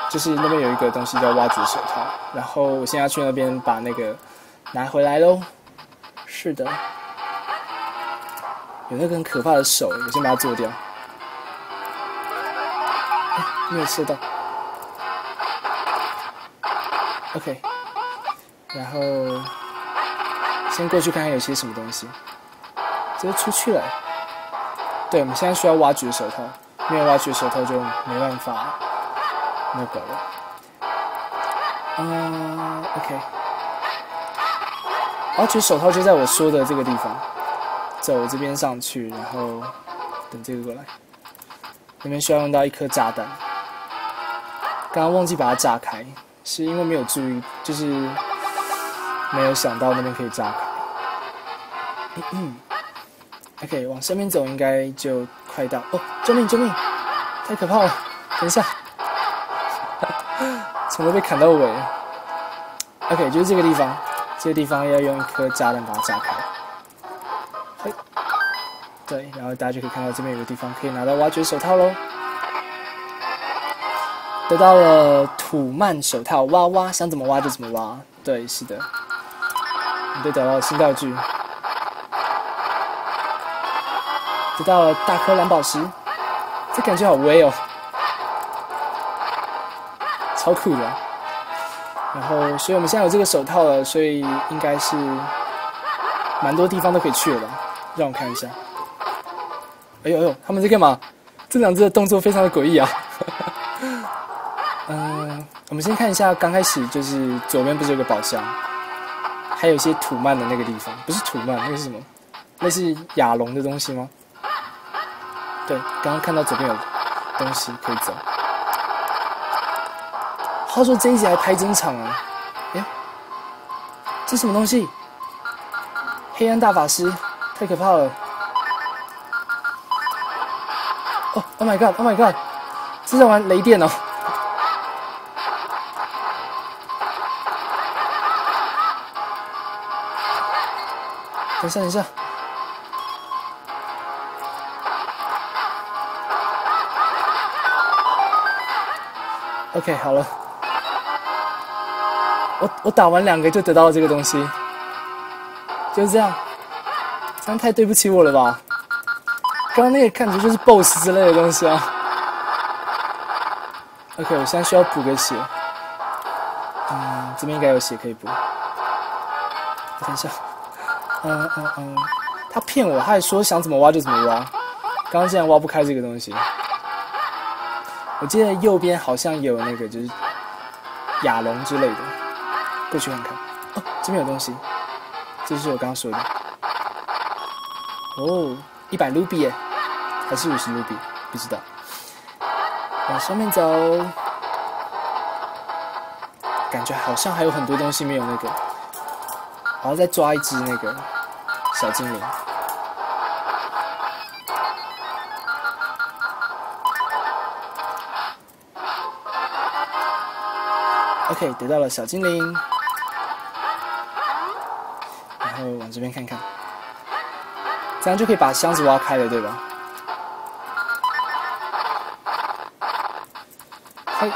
就是那边有一个东西叫挖掘手套。然后我现在去那边把那个拿回来喽。是的，有那个很可怕的手，我先把它做掉。没有射到。OK。然后先过去看看有些什么东西，直接出去了。对，我们现在需要挖掘手套，没有挖掘手套就没办法那个了。嗯，OK，挖掘手套就在我说的这个地方，走这边上去，然后等这个过来。那边需要用到一颗炸弹，刚刚忘记把它炸开，是因为没有注意，就是。没有想到那边可以炸开。OK，往上面走应该就快到。哦，救命救命！太可怕了！等一下，从头被砍到尾。OK，就是这个地方，这个地方要用一颗炸弹把它炸开。嘿，对，然后大家就可以看到这边有个地方可以拿到挖掘手套喽。得到了土曼手套，挖挖，想怎么挖就怎么挖。对，是的。就找到新道具，得到了大颗蓝宝石，这感觉好威哦，超酷的。然后，所以我们现在有这个手套了，所以应该是蛮多地方都可以去了吧？让我看一下。哎呦哎呦，他们在干嘛？这两只的动作非常的诡异啊。嗯，我们先看一下，刚开始就是左边不是有个宝箱？还有一些土曼的那个地方，不是土曼，那个是什么？那是亚龙的东西吗？对，刚刚看到左边有东西可以走。话说这一集还拍真场啊？哎，这什么东西？黑暗大法师，太可怕了！哦，Oh my God，Oh my God，是在玩雷电哦！等一下，等一下。OK，好了。我我打完两个就得到了这个东西，就是这样。这样太对不起我了吧？刚刚那个看着就是 BOSS 之类的东西啊。OK，我现在需要补个血。嗯，这边应该有血可以补。等一下。嗯嗯嗯，他骗我，他还说想怎么挖就怎么挖。刚刚竟然挖不开这个东西。我记得右边好像有那个就是亚龙之类的，过去看看。哦，这边有东西，这就是我刚刚说的。哦，一百卢比耶，还是五十卢比？不知道。往上面走，感觉好像还有很多东西没有那个。然后再抓一只那个小精灵。OK，得到了小精灵，然后往这边看看，这样就可以把箱子挖开了，对吧？嘿，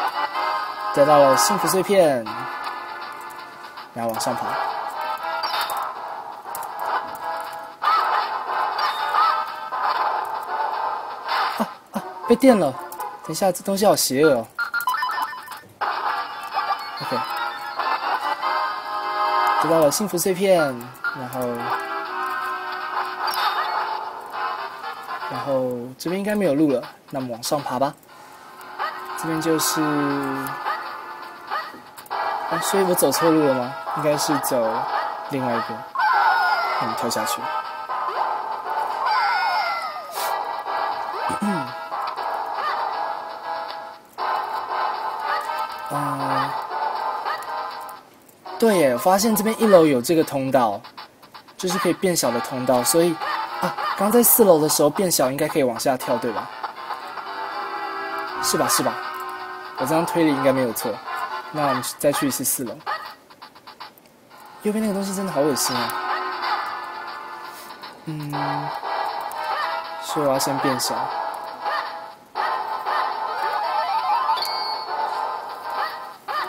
得到了幸福碎片，然后往上爬。被电了！等一下，这东西好邪恶哦。OK，得到了幸福碎片，然后，然后这边应该没有路了，那么往上爬吧。这边就是，啊，所以我走错路了吗？应该是走另外一边，我们跳下去。发现这边一楼有这个通道，就是可以变小的通道，所以啊，刚在四楼的时候变小，应该可以往下跳，对吧？是吧？是吧？我这样推理应该没有错。那我们再去一次四楼。右边那个东西真的好恶心啊！嗯，所以我要先变小，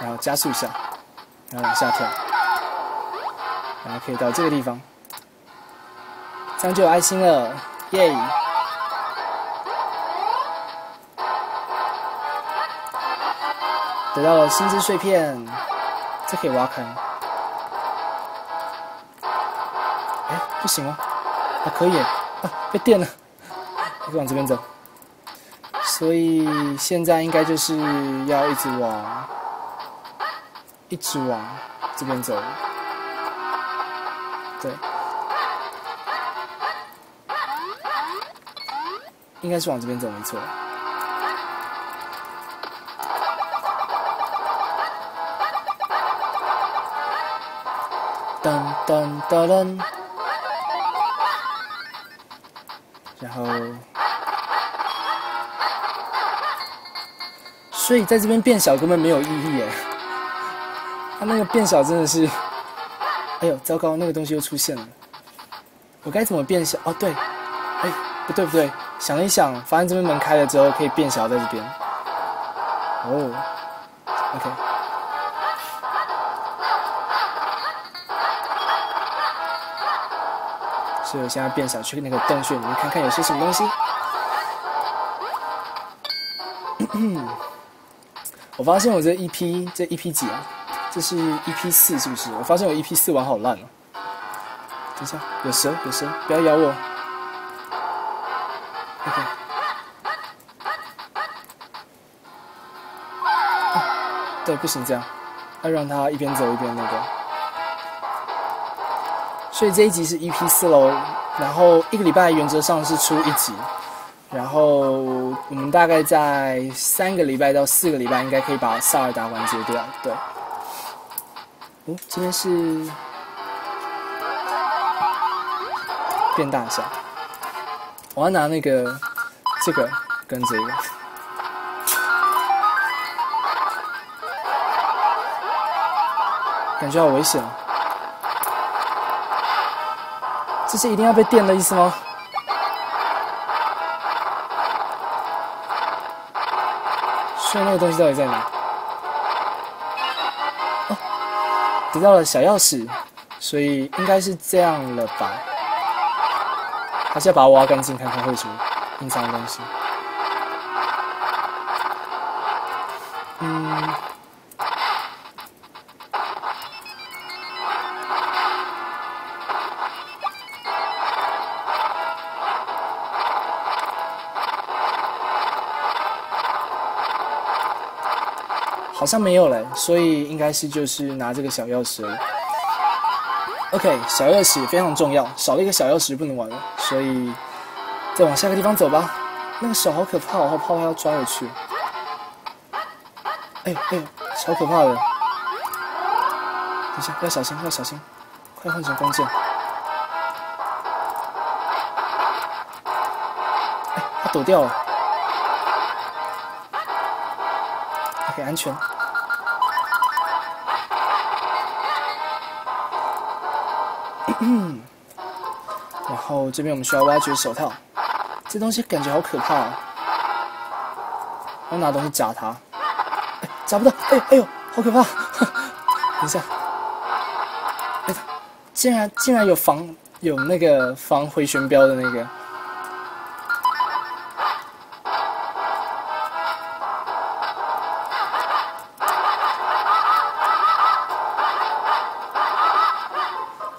然后加速一下。然后往下跳，然后可以到这个地方，这样就有爱心了，耶！得到了心之碎片，这可以挖开。哎，不行哦，还可以，啊，被电了，可以往这边走。所以现在应该就是要一直往。一直往这边走，应该是往这边走没错。噔噔噔噔，然后，所以在这边变小根本没有意义耶。他那个变小真的是，哎呦，糟糕，那个东西又出现了。我该怎么变小？哦，对，哎，不对不对，想一想，发现这边门开了之后可以变小在这边。哦，OK。所以我现在变小，去那个洞穴里面看看有些什么东西。我发现我这一批，这一批几啊？这是 EP 四是不是？我发现我 EP 四玩好烂哦。等一下，有蛇，有蛇，不要咬我。对，不行这样，要让他一边走一边那个。所以这一集是 EP 四喽，然后一个礼拜原则上是出一集，然后我们大概在三个礼拜到四个礼拜应该可以把萨尔达完结掉，对。哦这边是变大小，我要拿那个这个跟这个，感觉好危险。这是一定要被电的意思吗？所以那个东西到底在哪？哦，得到了小钥匙，所以应该是这样了吧？还是要把它挖干净，看看会什么隐藏的东西？嗯。好像没有嘞，所以应该是就是拿这个小钥匙。OK，小钥匙非常重要，少了一个小钥匙不能玩了，所以再往下个地方走吧。那个手好可怕，我怕他要抓回去。哎哎，超可怕的！等一下，要小心，要小心，快换成弓箭。哎，他躲掉了。OK，安全。这边我们需要挖掘手套，这东西感觉好可怕啊！我拿东西砸它，哎，砸不到，哎哎呦，好可怕！等一下，哎，竟然竟然有防有那个防回旋镖的那个。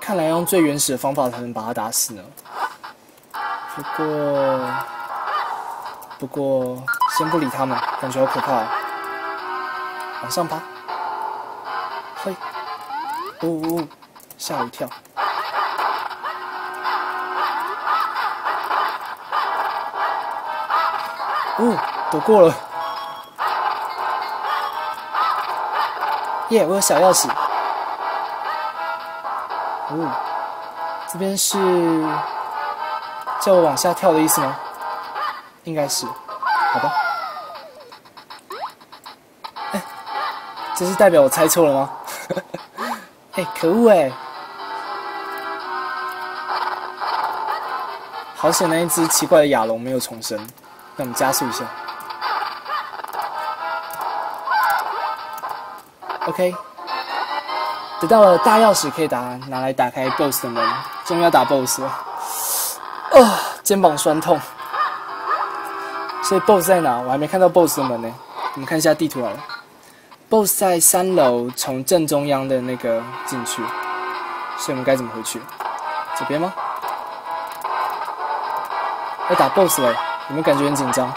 看来用最原始的方法才能把它打死呢。不过，不过先不理他们，感觉好可怕。往上爬，嘿，呜呜，吓我一跳。呜，躲过了。耶，我有小钥匙。哦，这边是叫我往下跳的意思吗？应该是，好吧。哎，这是代表我猜错了吗？哎，可恶哎！好险，那一只奇怪的亚龙没有重生。那我们加速一下。OK。得到了大钥匙，可以打拿来打开 BOSS 的门。终于要打 BOSS 了，啊，肩膀酸痛。所以 BOSS 在哪？我还没看到 BOSS 的门呢。我们看一下地图好了。BOSS 在三楼，从正中央的那个进去。所以我们该怎么回去？这边吗？要打 BOSS 嘞，有没有感觉很紧张？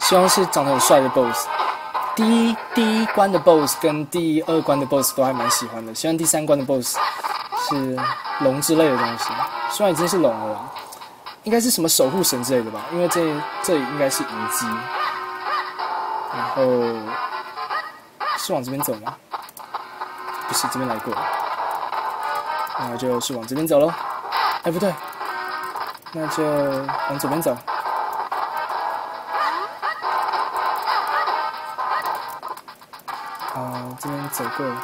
希望是长得很帅的 BOSS。第一第一关的 BOSS 跟第二关的 BOSS 都还蛮喜欢的，希望第三关的 BOSS 是龙之类的东西，虽然已经是龙了，应该是什么守护神之类的吧，因为这这里应该是遗迹，然后是往这边走吗？不是，这边来过了，那就是往这边走喽。哎，不对，那就往左边走。这边走过了，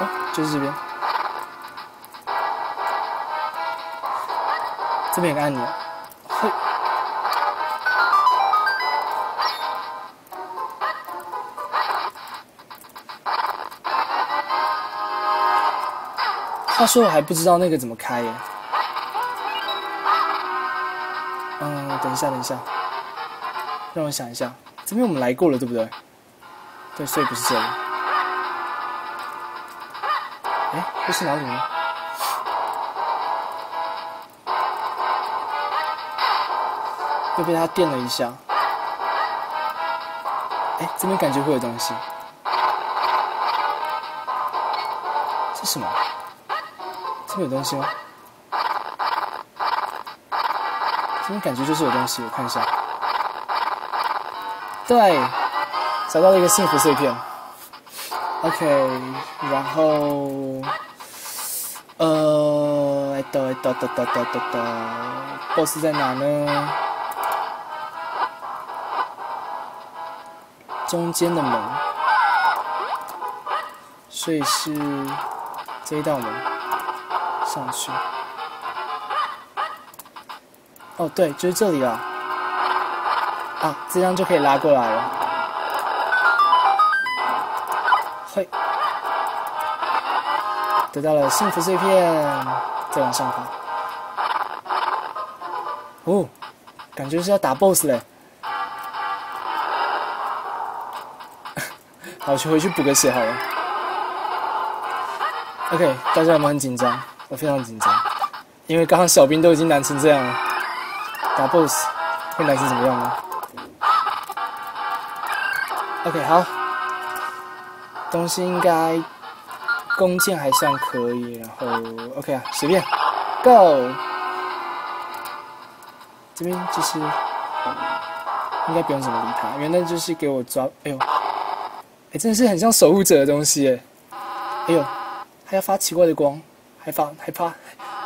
哦，就是这边，这边有个按钮，嘿。话说我还不知道那个怎么开耶。嗯，等一下，等一下，让我想一下，这边我们来过了，对不对？对，所以不是这里。哎，这是哪里呢？又被他电了一下。哎，这边感觉会有东西。这什么？这边有东西吗？这边感觉就是有东西，我看一下。对。找到了一个幸福碎片，OK，然后，呃，哒哒哒哒哒哒哒，BOSS 在哪呢？中间的门，所以是这一道门。上去。哦，对，就是这里了。啊，这样就可以拉过来了。嘿，得到了幸福碎片，再往上爬。哦，感觉是要打 BOSS 嘞。好，去回去补个血好了。OK，大家有没有很紧张？我非常紧张，因为刚刚小兵都已经难成这样了，打 BOSS 会难成怎么样呢？OK，好，东西应该弓箭还算可以，然后 OK 啊，随便，Go。这边就是应该不用怎么理他，原来就是给我抓。哎呦，哎，真的是很像守护者的东西哎。哎呦，还要发奇怪的光，还发还发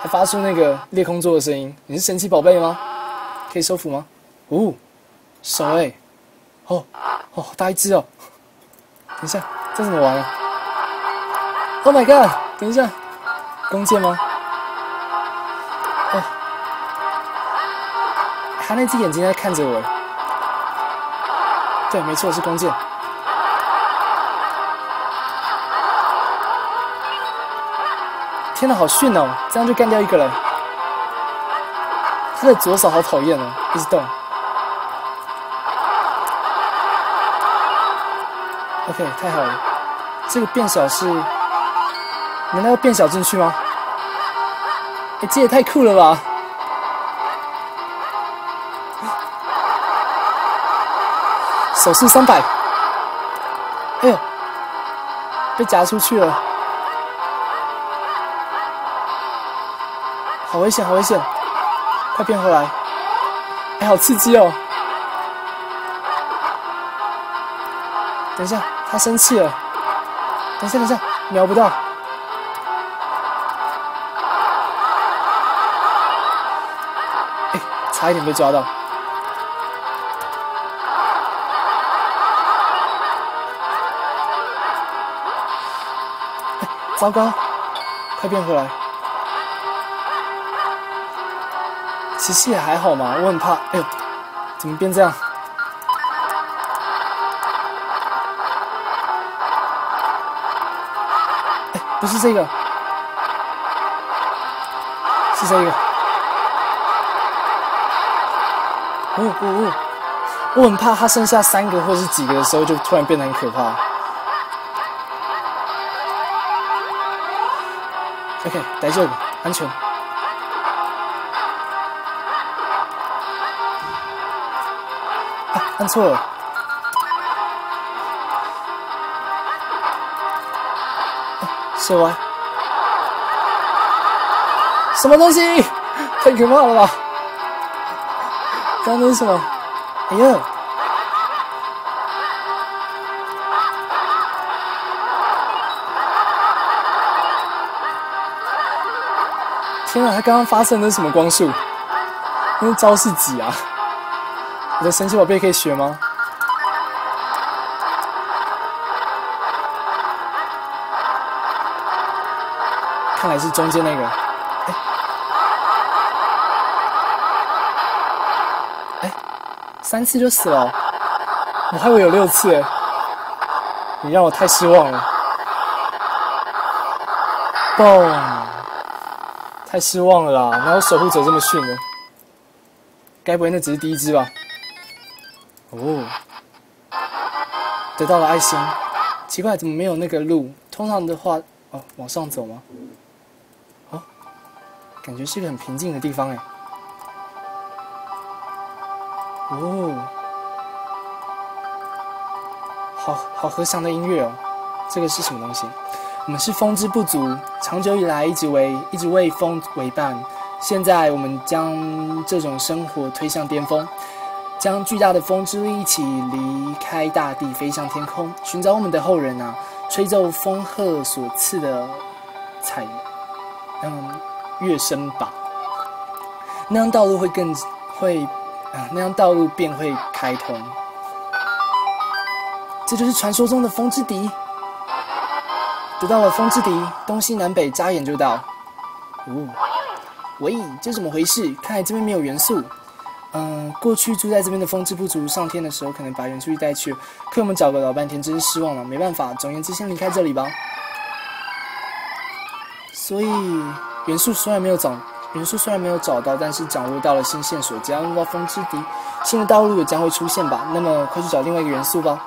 还发出那个裂空座的声音。你是神奇宝贝吗？可以收服吗？哦，手哎，哦哦，好大一只哦。等一下，这怎么玩啊？Oh my god！等一下，弓箭吗？他那只眼睛在看着我，对，没错，是弓箭。天哪，好逊哦！这样就干掉一个人。他的左手好讨厌哦，一直动。OK，太好了。这个变小是，难道要变小进去吗？哎，这也太酷了吧！手速三百，哎呦，被夹出去了，好危险，好危险，快变回来！哎，好刺激哦！等一下，他生气了，等一下，等一下，瞄不到，哎，差一点被抓到。糟糕，快变回来！其实也还好嘛，我很怕。哎呦，怎么变这样？哎，不是这个，是这个。哦哦哦！我很怕他剩下三个或是几个的时候，就突然变得很可怕。OK，大丈夫，安全。按错了。射完。什么东西？太可怕了吧！刚刚是什么？哎呀！天啊！他刚刚发生的什么光束？那招是几啊？我的神奇宝贝可以学吗？看来是中间那个。哎，三次就死了？我还以为有六次。你让我太失望了。嘣！太失望了啦！哪有守护者这么逊的？该不会那只是第一只吧？哦，得到了爱心。奇怪，怎么没有那个路？通常的话，哦，往上走吗？哦，感觉是一个很平静的地方哎。哦，好好和祥的音乐哦。这个是什么东西？我们是风之不足，长久以来一直为一直为风为伴。现在我们将这种生活推向巅峰，将巨大的风之力一起离开大地，飞向天空，寻找我们的后人啊！吹奏风鹤所赐的彩，嗯，乐声吧。那样道路会更会啊，那样道路便会开通。这就是传说中的风之笛。得到了风之笛，东西南北眨眼就到。哦，喂，这怎么回事？看来这边没有元素。嗯，过去住在这边的风之不足，上天的时候可能把元素带去，可我们找个老半天，真是失望了。没办法，总而言之，先离开这里吧。所以元素虽然没有找，元素虽然没有找到，但是掌握到了新线索，只要用到风之笛，新的道路也将会出现吧。那么快去找另外一个元素吧。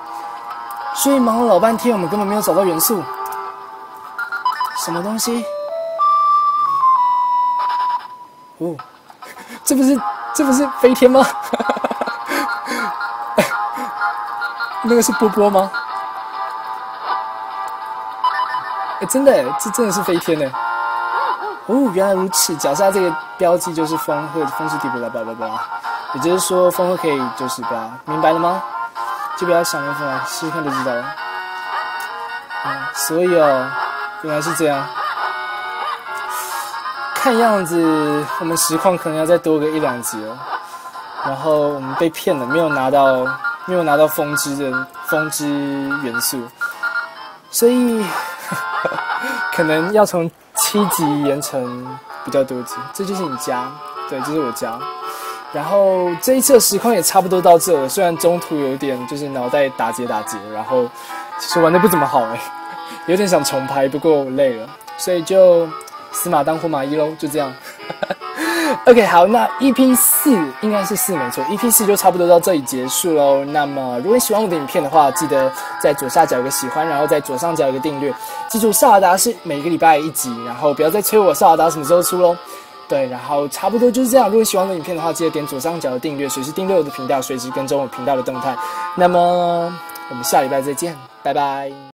所以忙了老半天，我们根本没有找到元素。什么东西？哦，这不是。这不是飞天吗？那个是波波吗？哎，真的，这真的是飞天呢！哦，原来如此，脚下这个标记就是风鹤，风是底部啦，巴拉巴拉。也就是说，风鹤可以就是吧？明白了吗？就不要想了，风试试看就知道了。嗯，所以哦，原来是这样。看样子，我们实况可能要再多个一两集了。然后我们被骗了，没有拿到，没有拿到风之的风之元素，所以 可能要从七级延成比较多集。这就是你家，对，这是我家。然后这一次的实况也差不多到这了，虽然中途有点就是脑袋打结打结，然后其实玩的不怎么好哎，有点想重拍，不过我累了，所以就。死马当活马医喽，就这样。OK，好，那 EP 四应该是四没错，EP 四就差不多到这里结束喽。那么，如果你喜欢我的影片的话，记得在左下角有个喜欢，然后在左上角有个订阅。记住，萨尔达是每个礼拜一集，然后不要再催我萨尔达什么时候出喽。对，然后差不多就是这样。如果喜欢我的影片的话，记得点左上角的订阅，随时订阅我的频道，随时跟踪我频道的动态。那么，我们下礼拜再见，拜拜。